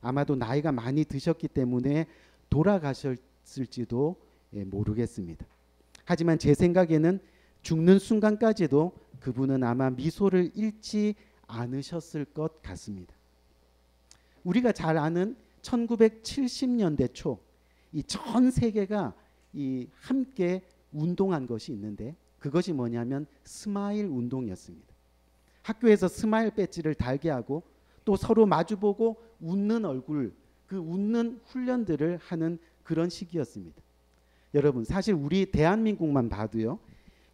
Speaker 4: 아마도 나이가 많이 드셨기 때문에 돌아가 셨을지도 모르겠습니다. 하지만 제 생각에는 죽는 순간까지도 그분은 아마 미소를 잃지 않으셨을 것 같습니다. 우리가 잘 아는 1970년대 초 이 전 세계가 이 함께 운동한 것이 있는데 그것이 뭐냐면 스마일 운동이었습니다. 학교에서 스마일 배지를 달게 하고 또 서로 마주보고 웃는 얼굴 그 웃는 훈련들을 하는 그런 시기였습니다. 여러분 사실 우리 대한민국만 봐도요.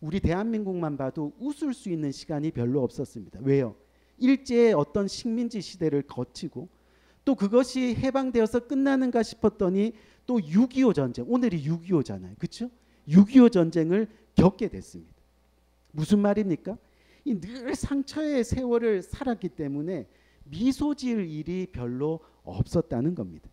Speaker 4: 우리 대한민국만 봐도 웃을 수 있는 시간이 별로 없었습니다. 왜요? 일제의 어떤 식민지 시대를 거치고 또 그것이 해방되어서 끝나는가 싶었더니 또 6.25 전쟁, 오늘이 6.25잖아요. 그렇죠? 6.25 전쟁을 겪게 됐습니다. 무슨 말입니까? 늘 상처의 세월을 살았기 때문에 미소 지을 일이 별로 없었다는 겁니다.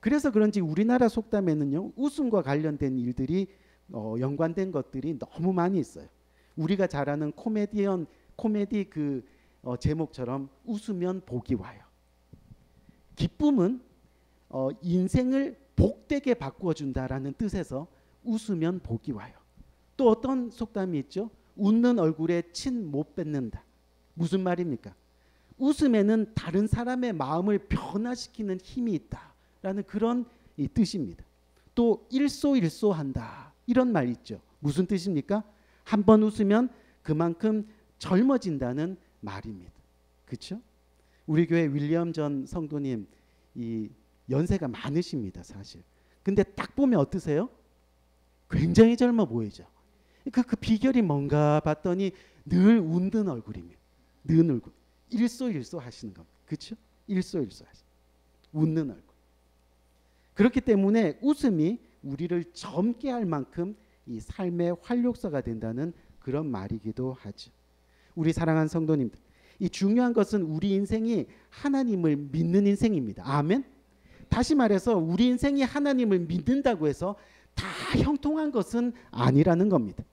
Speaker 4: 그래서 그런지 우리나라 속담에는요 웃음과 관련된 일들이 어, 연관된 것들이 너무 많이 있어요. 우리가 잘 아는 코미디언 코미디 그 어, 제목처럼 웃으면 복이 와요. 기쁨은 어, 인생을 복되게 바꾸어 준다라는 뜻에서 웃으면 복이 와요. 또 어떤 속담이 있죠? 웃는 얼굴에 침못 뱉는다. 무슨 말입니까? 웃음에는 다른 사람의 마음을 변화시키는 힘이 있다 라는 그런 뜻입니다. 또 일소일소한다. 이런 말 있죠. 무슨 뜻입니까? 한 번 웃으면 그만큼 젊어진다는 말입니다. 그렇죠? 우리 교회 윌리엄 전 성도님 이 연세가 많으십니다, 사실. 근데 딱 보면 어떠세요? 굉장히 젊어 보이죠. 그, 그 비결이 뭔가 봤더니 늘 웃는 얼굴이며 늘 얼굴 일소일소 하시는 겁니다. 그렇죠? 일소일소 하시. 웃는 얼굴. 그렇기 때문에 웃음이 우리를 젊게 할 만큼 이 삶의 활력소가 된다는 그런 말이기도 하죠. 우리 사랑하는 성도님들, 이 중요한 것은 우리 인생이 하나님을 믿는 인생입니다. 아멘. 다시 말해서 우리 인생이 하나님을 믿는다고 해서 다 형통한 것은 아니라는 겁니다.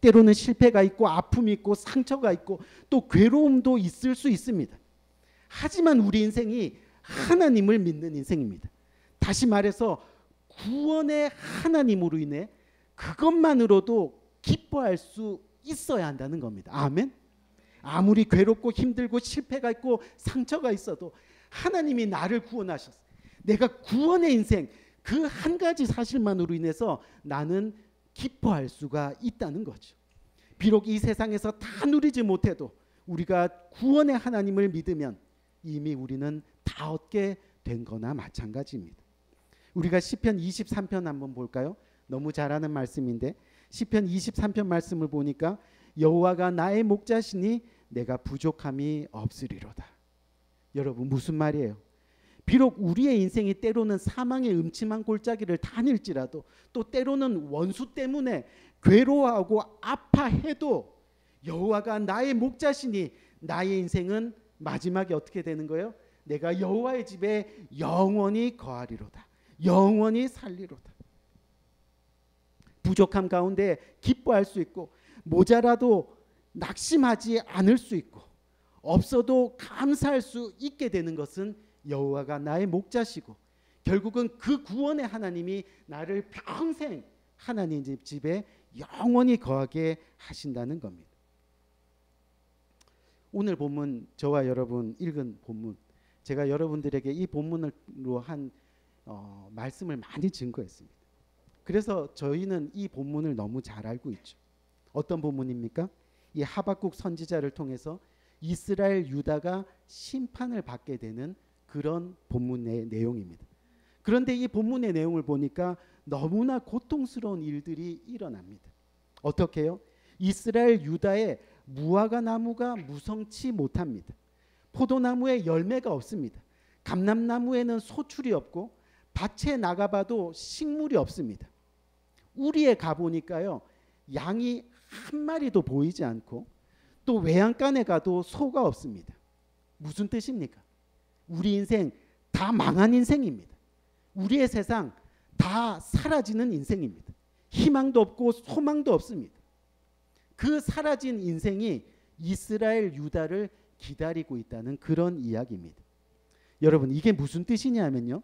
Speaker 4: 때로는 실패가 있고 아픔이 있고 상처가 있고 또 괴로움도 있을 수 있습니다. 하지만 우리 인생이 하나님을 믿는 인생입니다. 다시 말해서 구원의 하나님으로 인해 그것만으로도 기뻐할 수 있어야 한다는 겁니다. 아멘. 아무리 괴롭고 힘들고 실패가 있고 상처가 있어도 하나님이 나를 구원하셨어. 내가 구원의 인생 그 한 가지 사실만으로 인해서 나는 기뻐할 수가 있다는 거죠. 비록 이 세상에서 다 누리지 못해도 우리가 구원의 하나님을 믿으면 이미 우리는 다 얻게 된 거나 마찬가지입니다. 우리가 시편 23편 한번 볼까요? 너무 잘하는 말씀인데 시편 23편 말씀을 보니까 여호와가 나의 목자시니 내가 부족함이 없으리로다. 여러분 무슨 말이에요? 비록 우리의 인생이 때로는 사망의 음침한 골짜기를 다닐지라도 또 때로는 원수 때문에 괴로워하고 아파해도 여호와가 나의 목자시니 나의 인생은 마지막에 어떻게 되는 거예요? 내가 여호와의 집에 영원히 거하리로다. 영원히 살리로다. 부족함 가운데 기뻐할 수 있고 모자라도 낙심하지 않을 수 있고 없어도 감사할 수 있게 되는 것은 여호와가 나의 목자시고 결국은 그 구원의 하나님이 나를 평생 하나님 집 집에 영원히 거하게 하신다는 겁니다. 오늘 본문 저와 여러분 읽은 본문 제가 여러분들에게 이 본문으로 한 어, 말씀을 많이 증거했습니다. 그래서 저희는 이 본문을 너무 잘 알고 있죠. 어떤 본문입니까? 이 하박국 선지자를 통해서 이스라엘 유다가 심판을 받게 되는 그런 본문의 내용입니다. 그런데 이 본문의 내용을 보니까 너무나 고통스러운 일들이 일어납니다. 어떻게요? 이스라엘 유다의 무화과 나무가 무성치 못합니다. 포도나무에 열매가 없습니다. 감람나무에는 소출이 없고 밭에 나가봐도 식물이 없습니다. 우리에 가보니까요 양이 한 마리도 보이지 않고 또 외양간에 가도 소가 없습니다. 무슨 뜻입니까? 우리 인생 다 망한 인생입니다. 우리의 세상 다 사라지는 인생입니다. 희망도 없고 소망도 없습니다. 그 사라진 인생이 이스라엘 유다를 기다리고 있다는 그런 이야기입니다. 여러분 이게 무슨 뜻이냐면요.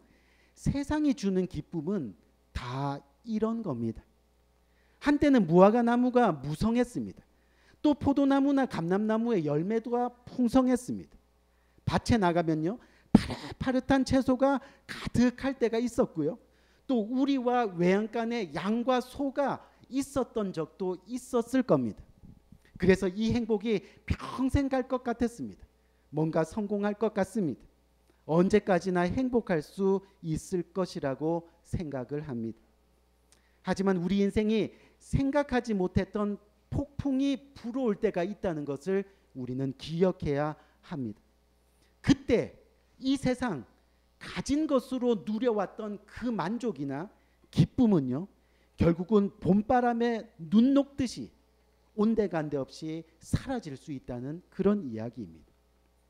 Speaker 4: 세상이 주는 기쁨은 다 이런 겁니다. 한때는 무화과 나무가 무성했습니다. 또 포도나무나 감람나무의 열매도가 풍성했습니다. 밭에 나가면요. 파릇파릇한 채소가 가득할 때가 있었고요. 또 우리와 외양간에 양과 소가 있었던 적도 있었을 겁니다. 그래서 이 행복이 평생 갈 것 같았습니다. 뭔가 성공할 것 같습니다. 언제까지나 행복할 수 있을 것이라고 생각을 합니다. 하지만 우리 인생이 생각하지 못했던 폭풍이 불어올 때가 있다는 것을 우리는 기억해야 합니다. 그때 이 세상 가진 것으로 누려왔던 그 만족이나 기쁨은요. 결국은 봄바람에 눈 녹듯이 온데간데 없이 사라질 수 있다는 그런 이야기입니다.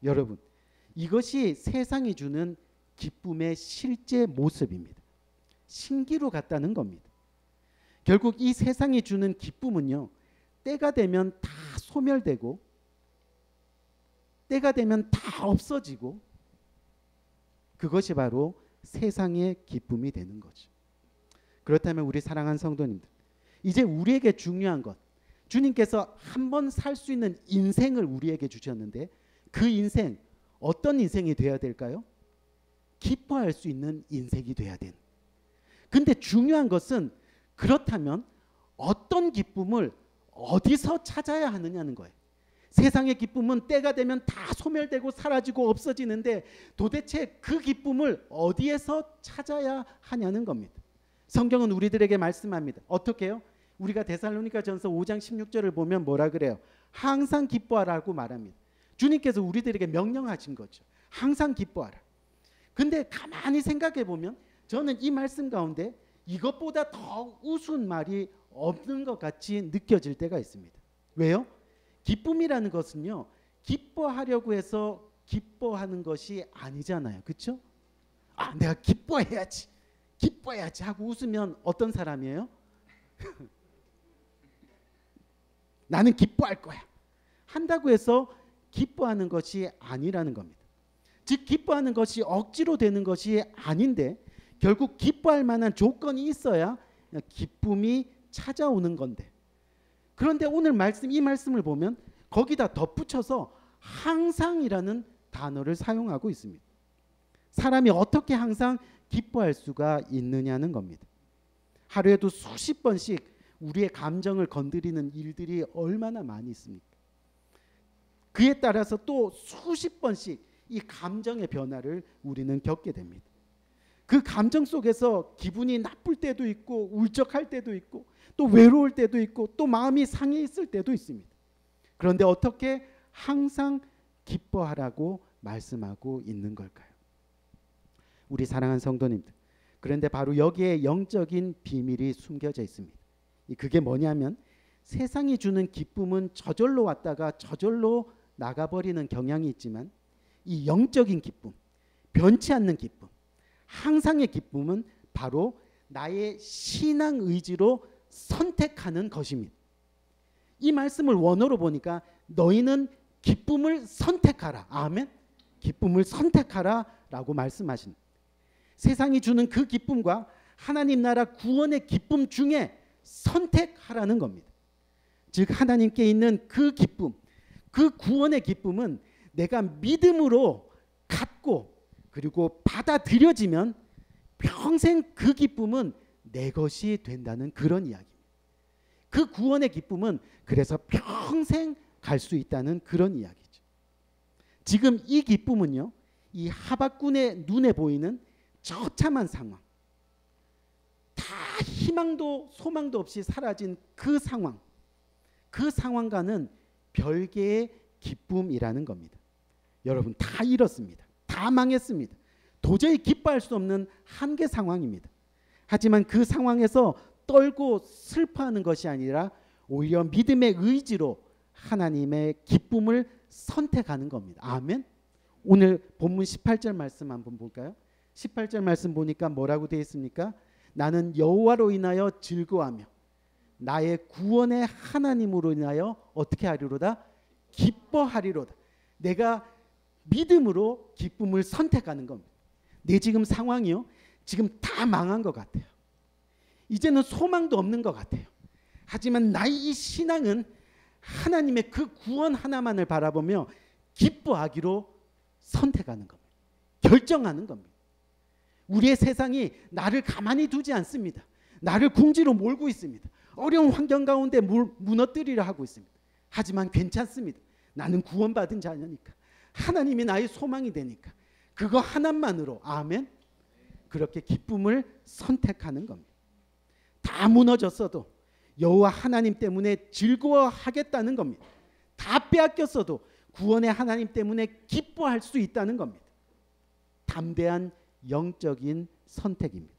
Speaker 4: 여러분, 이것이 세상이 주는 기쁨의 실제 모습입니다. 신기루 같다는 겁니다. 결국 이 세상이 주는 기쁨은요. 때가 되면 다 소멸되고 때가 되면 다 없어지고 그것이 바로 세상의 기쁨이 되는 거죠. 그렇다면 우리 사랑하는 성도님들 이제 우리에게 중요한 것 주님께서 한 번 살 수 있는 인생을 우리에게 주셨는데 그 인생 어떤 인생이 되어야 될까요? 기뻐할 수 있는 인생이 되어야 되는 근데 중요한 것은 그렇다면 어떤 기쁨을 어디서 찾아야 하느냐는 거예요. 세상의 기쁨은 때가 되면 다 소멸되고 사라지고 없어지는데 도대체 그 기쁨을 어디에서 찾아야 하냐는 겁니다. 성경은 우리들에게 말씀합니다. 어떻게요? 우리가 데살로니가 전서 5장 16절을 보면 뭐라 그래요? 항상 기뻐하라고 말합니다. 주님께서 우리들에게 명령하신 거죠. 항상 기뻐하라. 근데 가만히 생각해 보면 저는 이 말씀 가운데 이것보다 더 우스운 말이 없는 것 같이 느껴질 때가 있습니다. 왜요? 기쁨이라는 것은요. 기뻐하려고 해서 기뻐하는 것이 아니잖아요. 그렇죠? 아, 내가 기뻐해야지. 기뻐해야지 하고 웃으면 어떤 사람이에요? 나는 기뻐할 거야. 한다고 해서 기뻐하는 것이 아니라는 겁니다. 즉 기뻐하는 것이 억지로 되는 것이 아닌데 결국 기뻐할 만한 조건이 있어야 기쁨이 찾아오는 건데. 그런데 오늘 말씀 이 말씀을 보면 거기다 덧붙여서 항상이라는 단어를 사용하고 있습니다. 사람이 어떻게 항상 기뻐할 수가 있느냐는 겁니다. 하루에도 수십 번씩 우리의 감정을 건드리는 일들이 얼마나 많이 있습니까? 그에 따라서 또 수십 번씩 이 감정의 변화를 우리는 겪게 됩니다. 그 감정 속에서 기분이 나쁠 때도 있고 울적할 때도 있고 또 외로울 때도 있고 또 마음이 상해 있을 때도 있습니다. 그런데 어떻게 항상 기뻐하라고 말씀하고 있는 걸까요? 우리 사랑하는 성도님들. 그런데 바로 여기에 영적인 비밀이 숨겨져 있습니다. 그게 뭐냐면 세상이 주는 기쁨은 저절로 왔다가 저절로 나가버리는 경향이 있지만 이 영적인 기쁨, 변치 않는 기쁨, 항상의 기쁨은 바로 나의 신앙 의지로 선택하는 것입니다. 이 말씀을 원어로 보니까 너희는 기쁨을 선택하라. 아멘. 기쁨을 선택하라라고 말씀하신. 세상이 주는 그 기쁨과 하나님 나라 구원의 기쁨 중에 선택하라는 겁니다. 즉 하나님께 있는 그 기쁨, 그 구원의 기쁨은 내가 믿음으로 갖고 그리고 받아들여지면 평생 그 기쁨은 내 것이 된다는 그런 이야기입니다. 그 구원의 기쁨은 그래서 평생 갈 수 있다는 그런 이야기죠. 지금 이 기쁨은요, 이 하박군의 눈에 보이는 처참한 상황, 다 희망도 소망도 없이 사라진 그 상황, 그 상황과는 별개의 기쁨이라는 겁니다. 여러분 다 잃었습니다. 다 망했습니다. 도저히 기뻐할 수 없는 한계 상황입니다. 하지만 그 상황에서 떨고 슬퍼하는 것이 아니라 오히려 믿음의 의지로 하나님의 기쁨을 선택하는 겁니다. 아멘. 오늘 본문 18절 말씀 한번 볼까요? 18절 말씀 보니까 뭐라고 되어 있습니까? 나는 여호와로 인하여 즐거워하며 나의 구원의 하나님으로 인하여 어떻게 하리로다? 기뻐하리로다. 내가 믿음으로 기쁨을 선택하는 겁니다. 내 지금 상황이요. 지금 다 망한 것 같아요. 이제는 소망도 없는 것 같아요. 하지만 나의 이 신앙은 하나님의 그 구원 하나만을 바라보며 기뻐하기로 선택하는 겁니다. 결정하는 겁니다. 우리의 세상이 나를 가만히 두지 않습니다. 나를 궁지로 몰고 있습니다. 어려운 환경 가운데 무너뜨리려 하고 있습니다. 하지만 괜찮습니다. 나는 구원받은 자녀니까. 하나님이 나의 소망이 되니까. 그거 하나만으로 아멘. 그렇게 기쁨을 선택하는 겁니다. 다 무너졌어도 여호와 하나님 때문에 즐거워하겠다는 겁니다. 다 빼앗겼어도 구원의 하나님 때문에 기뻐할 수 있다는 겁니다. 담대한 영적인 선택입니다.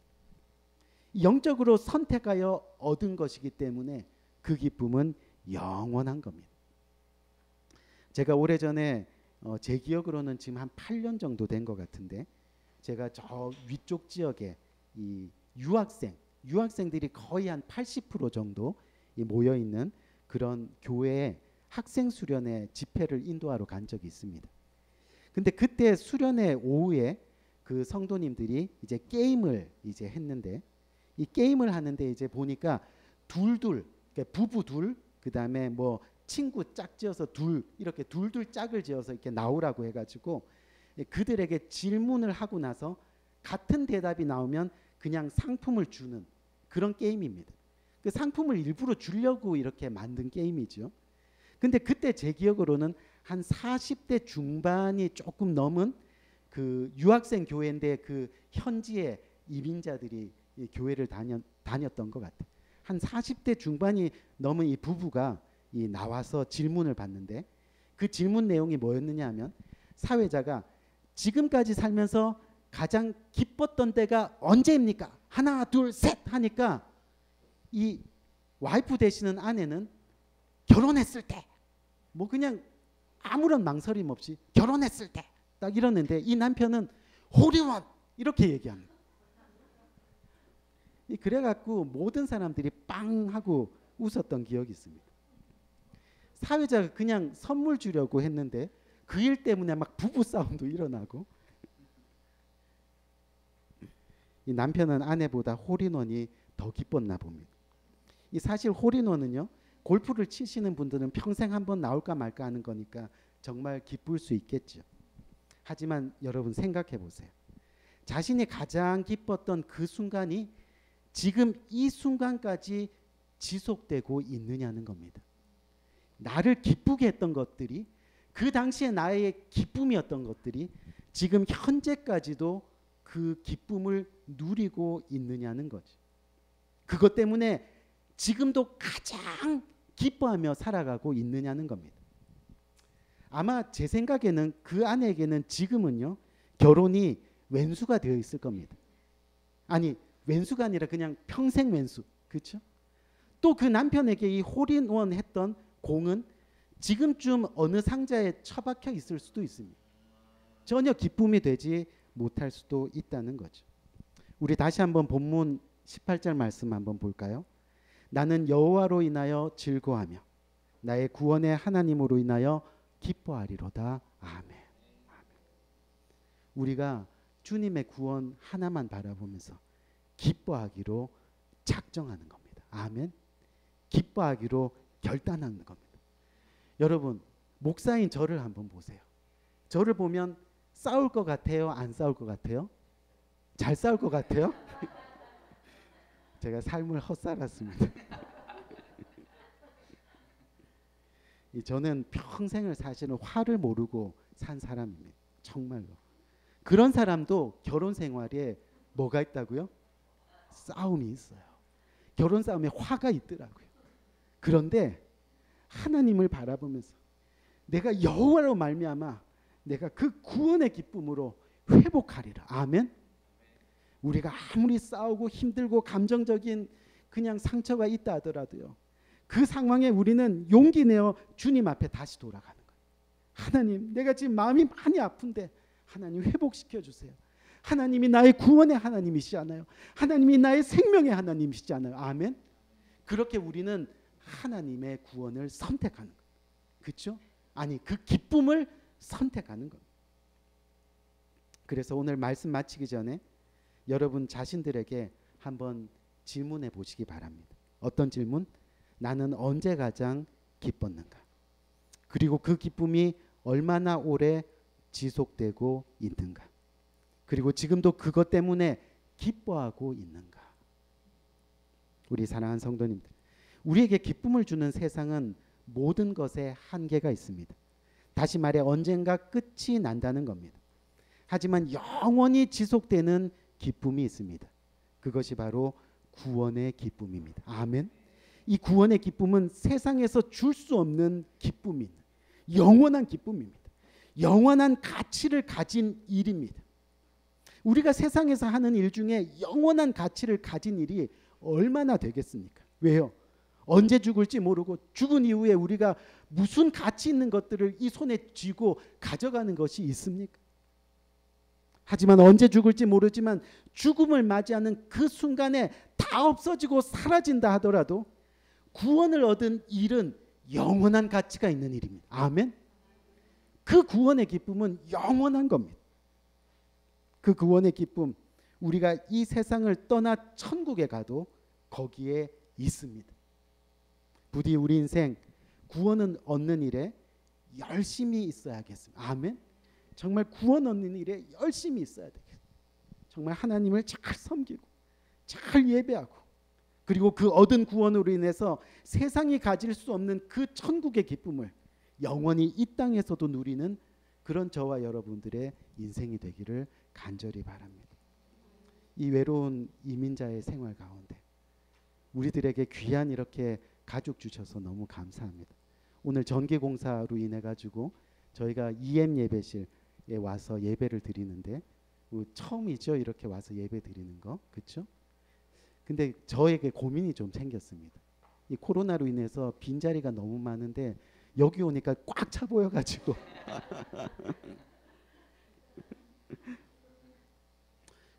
Speaker 4: 영적으로 선택하여 얻은 것이기 때문에 그 기쁨은 영원한 겁니다. 제가 오래전에 어, 제 기억으로는 지금 한 8년 정도 된 것 같은데 제가 저 위쪽 지역에 이 유학생 유학생들이 거의 한 80% 정도 모여 있는 그런 교회 학생 수련회 집회를 인도하러 간 적이 있습니다. 근데 그때 수련회 오후에 그 성도님들이 이제 게임을 이제 했는데 이 게임을 하는데 이제 보니까 둘둘 그러니까 부부 둘 그다음에 뭐 친구 짝 지어서 둘 이렇게 둘둘 짝을 지어서 이렇게 나오라고 해가지고 그들에게 질문을 하고 나서 같은 대답이 나오면 그냥 상품을 주는 그런 게임입니다. 그 상품을 일부러 주려고 이렇게 만든 게임이죠. 근데 그때 제 기억으로는 한 40대 중반이 조금 넘은 그 유학생 교회인데 그 현지의 이민자들이 이 교회를 다녔, 다녔던 것 같아요. 한 40대 중반이 넘은 이 부부가 이 나와서 질문을 받는데 그 질문 내용이 뭐였느냐 하면 사회자가 지금까지 살면서 가장 기뻤던 때가 언제입니까? 하나, 둘, 셋 하니까 이 와이프 되시는 아내는 결혼했을 때, 뭐 그냥 아무런 망설임 없이 결혼했을 때 딱 이러는데 이 남편은 호리원 이렇게 얘기합니다. 이 그래갖고 모든 사람들이 빵 하고 웃었던 기억이 있습니다. 사회자가 그냥 선물 주려고 했는데 그 일 때문에 막 부부 싸움도 일어나고 이 남편은 아내보다 홀인원이 더 기뻤나 봅니다. 이 사실 홀인원은요 골프를 치시는 분들은 평생 한 번 나올까 말까 하는 거니까 정말 기쁠 수 있겠죠. 하지만 여러분 생각해 보세요. 자신이 가장 기뻤던 그 순간이 지금 이 순간까지 지속되고 있느냐는 겁니다. 나를 기쁘게 했던 것들이 그 당시에 나의 기쁨이었던 것들이 지금 현재까지도 그 기쁨을 누리고 있느냐는 거죠. 그것 때문에 지금도 가장 기뻐하며 살아가고 있느냐는 겁니다. 아마 제 생각에는 그 아내에게는 지금은요 결혼이 왼수가 되어 있을 겁니다. 아니 왼수가 아니라 그냥 평생 왼수, 그렇죠? 또 그 남편에게 이 홀인원 했던 공은 지금쯤 어느 상자에 처박혀 있을 수도 있습니다. 전혀 기쁨이 되지 못할 수도 있다는 거죠. 우리 다시 한번 본문 18절 말씀 한번 볼까요? 나는 여호와로 인하여 즐거하며 나의 구원의 하나님으로 인하여 기뻐하리로다. 아멘. 아멘. 우리가 주님의 구원 하나만 바라보면서 기뻐하기로 작정하는 겁니다. 아멘. 기뻐하기로 결단하는 겁니다. 여러분, 목사인 저를 한번 보세요. 저를 보면 싸울 것 같아요? 안 싸울 것 같아요? 잘 싸울 것 같아요? 제가 삶을 헛살았습니다. 저는 평생을 사실은 화를 모르고 산 사람입니다. 정말로. 그런 사람도 결혼 생활에 뭐가 있다고요? 싸움이 있어요. 결혼 싸움에 화가 있더라고요. 그런데 하나님을 바라보면서 내가 여호와로 말미암아 내가 그 구원의 기쁨으로 회복하리라. 아멘. 우리가 아무리 싸우고 힘들고 감정적인 그냥 상처가 있다 하더라도요. 그 상황에 우리는 용기 내어 주님 앞에 다시 돌아가는 거예요. 하나님, 내가 지금 마음이 많이 아픈데 하나님 회복시켜 주세요. 하나님이 나의 구원의 하나님이시잖아요. 하나님이 나의 생명의 하나님이시잖아요. 아멘. 그렇게 우리는 하나님의 구원을 선택하는 거예요. 그렇죠? 아니 그 기쁨을 선택하는 겁니다. 그래서 오늘 말씀 마치기 전에 여러분 자신들에게 한번 질문해 보시기 바랍니다. 어떤 질문? 나는 언제 가장 기뻤는가? 그리고 그 기쁨이 얼마나 오래 지속되고 있는가? 그리고 지금도 그것 때문에 기뻐하고 있는가? 우리 사랑하는 성도님들, 우리에게 기쁨을 주는 세상은 모든 것에 한계가 있습니다. 다시 말해 언젠가 끝이 난다는 겁니다. 하지만 영원히 지속되는 기쁨이 있습니다. 그것이 바로 구원의 기쁨입니다. 아멘. 이 구원의 기쁨은 세상에서 줄 수 없는 기쁨입니다. 영원한 기쁨입니다. 영원한 가치를 가진 일입니다. 우리가 세상에서 하는 일 중에 영원한 가치를 가진 일이 얼마나 되겠습니까? 왜요? 언제 죽을지 모르고 죽은 이후에 우리가 무슨 가치 있는 것들을 이 손에 쥐고 가져가는 것이 있습니까? 하지만 언제 죽을지 모르지만 죽음을 맞이하는 그 순간에 다 없어지고 사라진다 하더라도 구원을 얻은 일은 영원한 가치가 있는 일입니다. 아멘. 그 구원의 기쁨은 영원한 겁니다. 그 구원의 기쁨 우리가 이 세상을 떠나 천국에 가도 거기에 있습니다. 부디 우리 인생 구원은 얻는 일에 열심히 있어야겠습니다. 아멘. 정말 구원 얻는 일에 열심히 있어야 되겠습니다. 정말 하나님을 잘 섬기고 잘 예배하고 그리고 그 얻은 구원으로 인해서 세상이 가질 수 없는 그 천국의 기쁨을 영원히 이 땅에서도 누리는 그런 저와 여러분들의 인생이 되기를 간절히 바랍니다. 이 외로운 이민자의 생활 가운데 우리들에게 귀한 이렇게 가족 주셔서 너무 감사합니다. 오늘 전기 공사로 인해 가지고 저희가 EM 예배실에 와서 예배를 드리는데 어, 처음이죠 이렇게 와서 예배 드리는 거 그렇죠? 근데 저에게 고민이 좀 생겼습니다. 이 코로나로 인해서 빈 자리가 너무 많은데 여기 오니까 꽉 차 보여가지고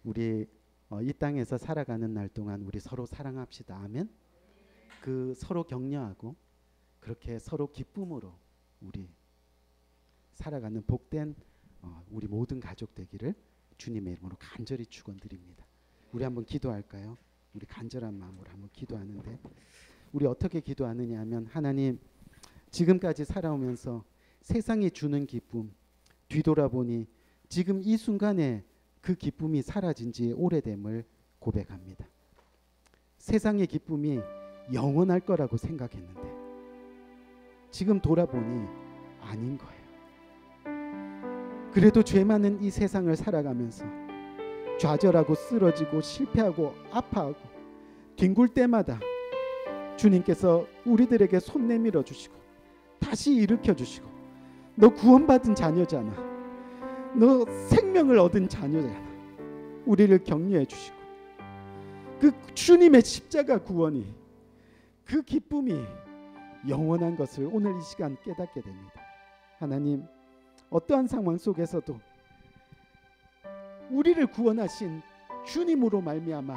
Speaker 4: 우리 어, 이 땅에서 살아가는 날 동안 우리 서로 사랑합시다. 아멘. 그 서로 격려하고 그렇게 서로 기쁨으로 우리 살아가는 복된 어, 우리 모든 가족 되기를 주님의 이름으로 간절히 축원드립니다. 우리 한번 기도할까요? 우리 간절한 마음으로 한번 기도하는데 우리 어떻게 기도하느냐 하면 하나님 지금까지 살아오면서 세상이 주는 기쁨 뒤돌아보니 지금 이 순간에 그 기쁨이 사라진 지 오래됨을 고백합니다. 세상의 기쁨이 영원할 거라고 생각했는데 지금 돌아보니 아닌 거예요. 그래도 죄 많은 이 세상을 살아가면서 좌절하고 쓰러지고 실패하고 아파하고 뒹굴 때마다 주님께서 우리들에게 손 내밀어 주시고 다시 일으켜 주시고 너 구원받은 자녀잖아. 너 생명을 얻은 자녀잖아. 우리를 격려해 주시고 그 주님의 십자가 구원이 그 기쁨이 영원한 것을 오늘 이 시간 깨닫게 됩니다. 하나님 어떠한 상황 속에서도 우리를 구원하신 주님으로 말미암아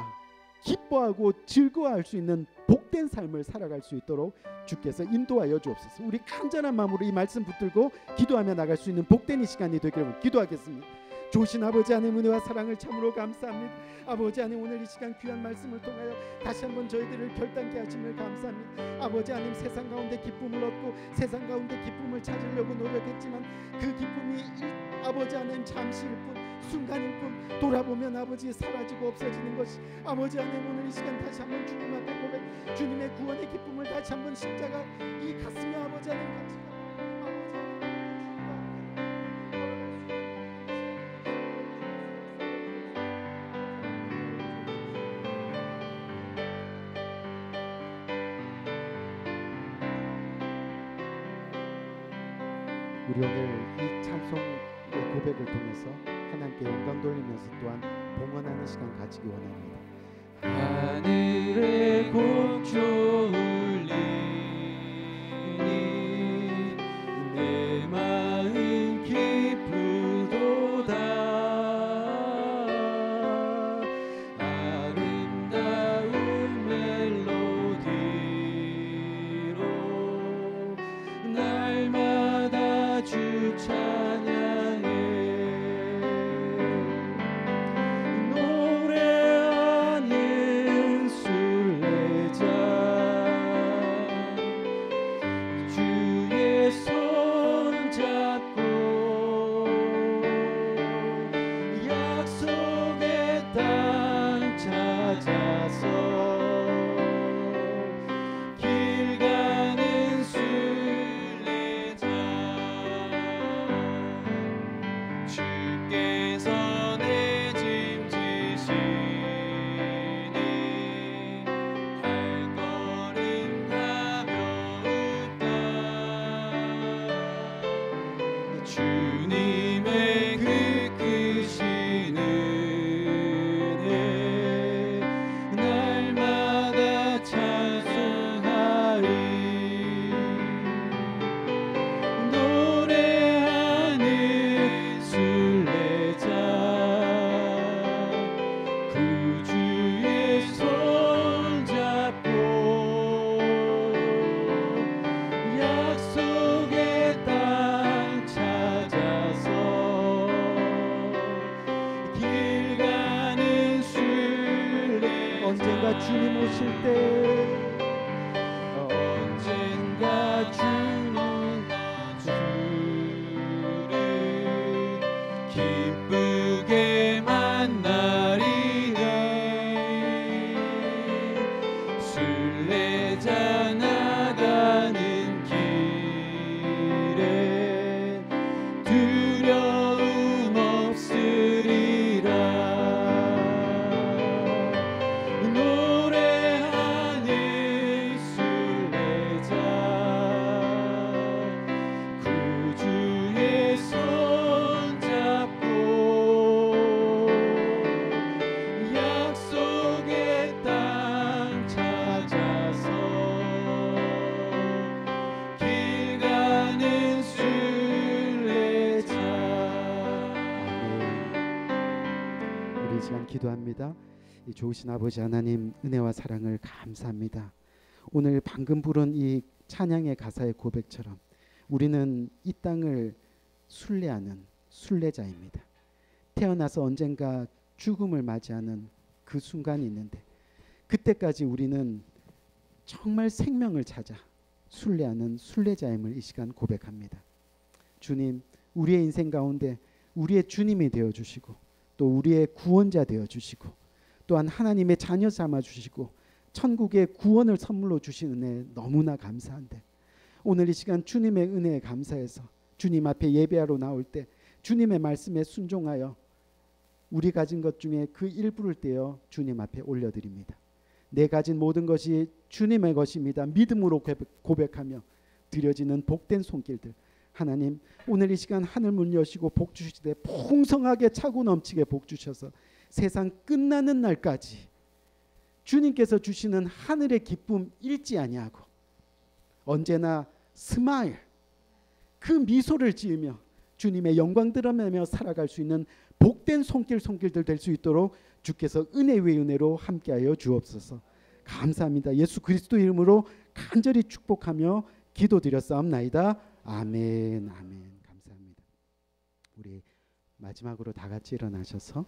Speaker 4: 기뻐하고 즐거워할 수 있는 복된 삶을 살아갈 수 있도록 주께서 인도하여 주옵소서. 우리 간절한 마음으로 이 말씀 붙들고 기도하며 나갈 수 있는 복된 이 시간이 되기를 기도하겠습니다. 조신 아버지 하나님 은혜와 사랑을 참으로 감사합니다. 아버지 하나님 오늘 이 시간 귀한 말씀을 통하여 다시 한번 저희들을 결단케 하심을 감사합니다. 아버지 하나님 세상 가운데 기쁨을 얻고 세상 가운데 기쁨을 찾으려고 노력했지만 그 기쁨이 일, 아버지 하나님 잠시일 뿐 순간일 뿐 돌아보면 아버지 사라지고 없어지는 것이 아버지 하나님 오늘 이 시간 다시 한번 주님 앞에 고백 주님의 구원의 기쁨을 다시 한번 십자가 이 가슴에 아버지 하나님 같이 우리 오늘 이 찬송의 고백을 통해서 하나님께 영광 돌리면서 또한 봉헌하는 시간 가지기 원합니다.
Speaker 1: 하늘에 곡조
Speaker 4: 좋으신 아버지 하나님 은혜와 사랑을 감사합니다. 오늘 방금 부른 이 찬양의 가사의 고백처럼 우리는 이 땅을 순례하는 순례자입니다. 태어나서 언젠가 죽음을 맞이하는 그 순간이 있는데 그때까지 우리는 정말 생명을 찾아 순례하는 순례자임을 이 시간 고백합니다. 주님, 우리의 인생 가운데 우리의 주님이 되어 주시고 또 우리의 구원자 되어 주시고 또한 하나님의 자녀 삼아 주시고 천국의 구원을 선물로 주신 은혜 너무나 감사한데 오늘 이 시간 주님의 은혜에 감사해서 주님 앞에 예배하러 나올 때 주님의 말씀에 순종하여 우리 가진 것 중에 그 일부를 떼어 주님 앞에 올려드립니다. 내 가진 모든 것이 주님의 것입니다. 믿음으로 고백하며 드려지는 복된 손길들 하나님 오늘 이 시간 하늘 문 여시고 복 주시되 풍성하게 차고 넘치게 복 주셔서 세상 끝나는 날까지 주님께서 주시는 하늘의 기쁨 잃지 아니하고 언제나 스마일 그 미소를 지으며 주님의 영광 드러내며 살아갈 수 있는 복된 손길 손길들 될 수 있도록 주께서 은혜 위 은혜로 함께하여 주옵소서. 감사합니다. 예수 그리스도 이름으로 간절히 축복하며 기도드렸사옵나이다. 아멘. 아멘. 감사합니다. 우리 마지막으로 다 같이 일어나셔서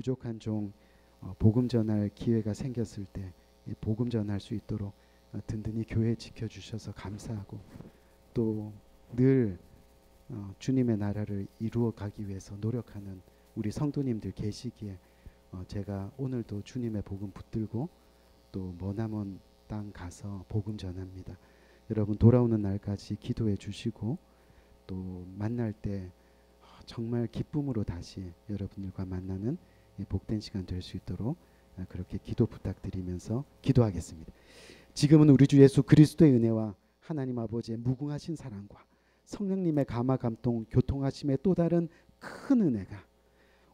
Speaker 4: 부족한 종 어, 복음 전할 기회가 생겼을 때이 복음 전할 수 있도록 어, 든든히 교회 지켜 주셔서 감사하고 또늘 어, 주님의 나라를 이루어 가기 위해서 노력하는 우리 성도님들 계시기에 어, 제가 오늘도 주님의 복음 붙들고 또 머나먼 땅 가서 복음 전합니다. 여러분 돌아오는 날까지 기도해 주시고 또 만날 때 어, 정말 기쁨으로 다시 여러분들과 만나는 이 복된 시간 될 수 있도록 어, 그렇게 기도 부탁드리면서 기도하겠습니다. 지금은 우리 주 예수 그리스도의 은혜와 하나님 아버지의 무궁하신 사랑과 성령님의 감화 감동 교통하심의 또 다른 큰 은혜가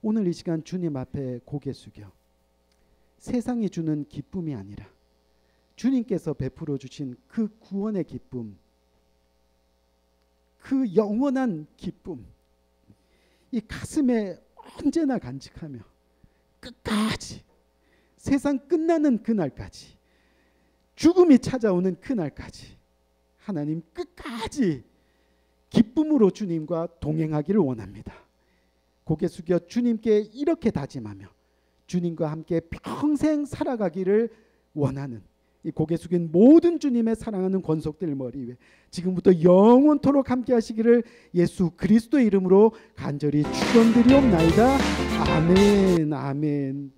Speaker 4: 오늘 이 시간 주님 앞에 고개 숙여 세상이 주는 기쁨이 아니라 주님께서 베풀어 주신 그 구원의 기쁨, 그 영원한 기쁨, 이 가슴에 언제나 간직하며 끝까지 세상 끝나는 그날까지 죽음이 찾아오는 그날까지 하나님 끝까지 기쁨으로 주님과 동행하기를 원합니다. 고개 숙여 주님께 이렇게 다짐하며 주님과 함께 평생 살아가기를 원하는 이 고개 숙인 모든 주님의 사랑하는 권속들 머리 위에 지금부터 영원토록 함께 하시기를 예수 그리스도의 이름으로 간절히 축원드리옵나이다. 아멘. 아멘.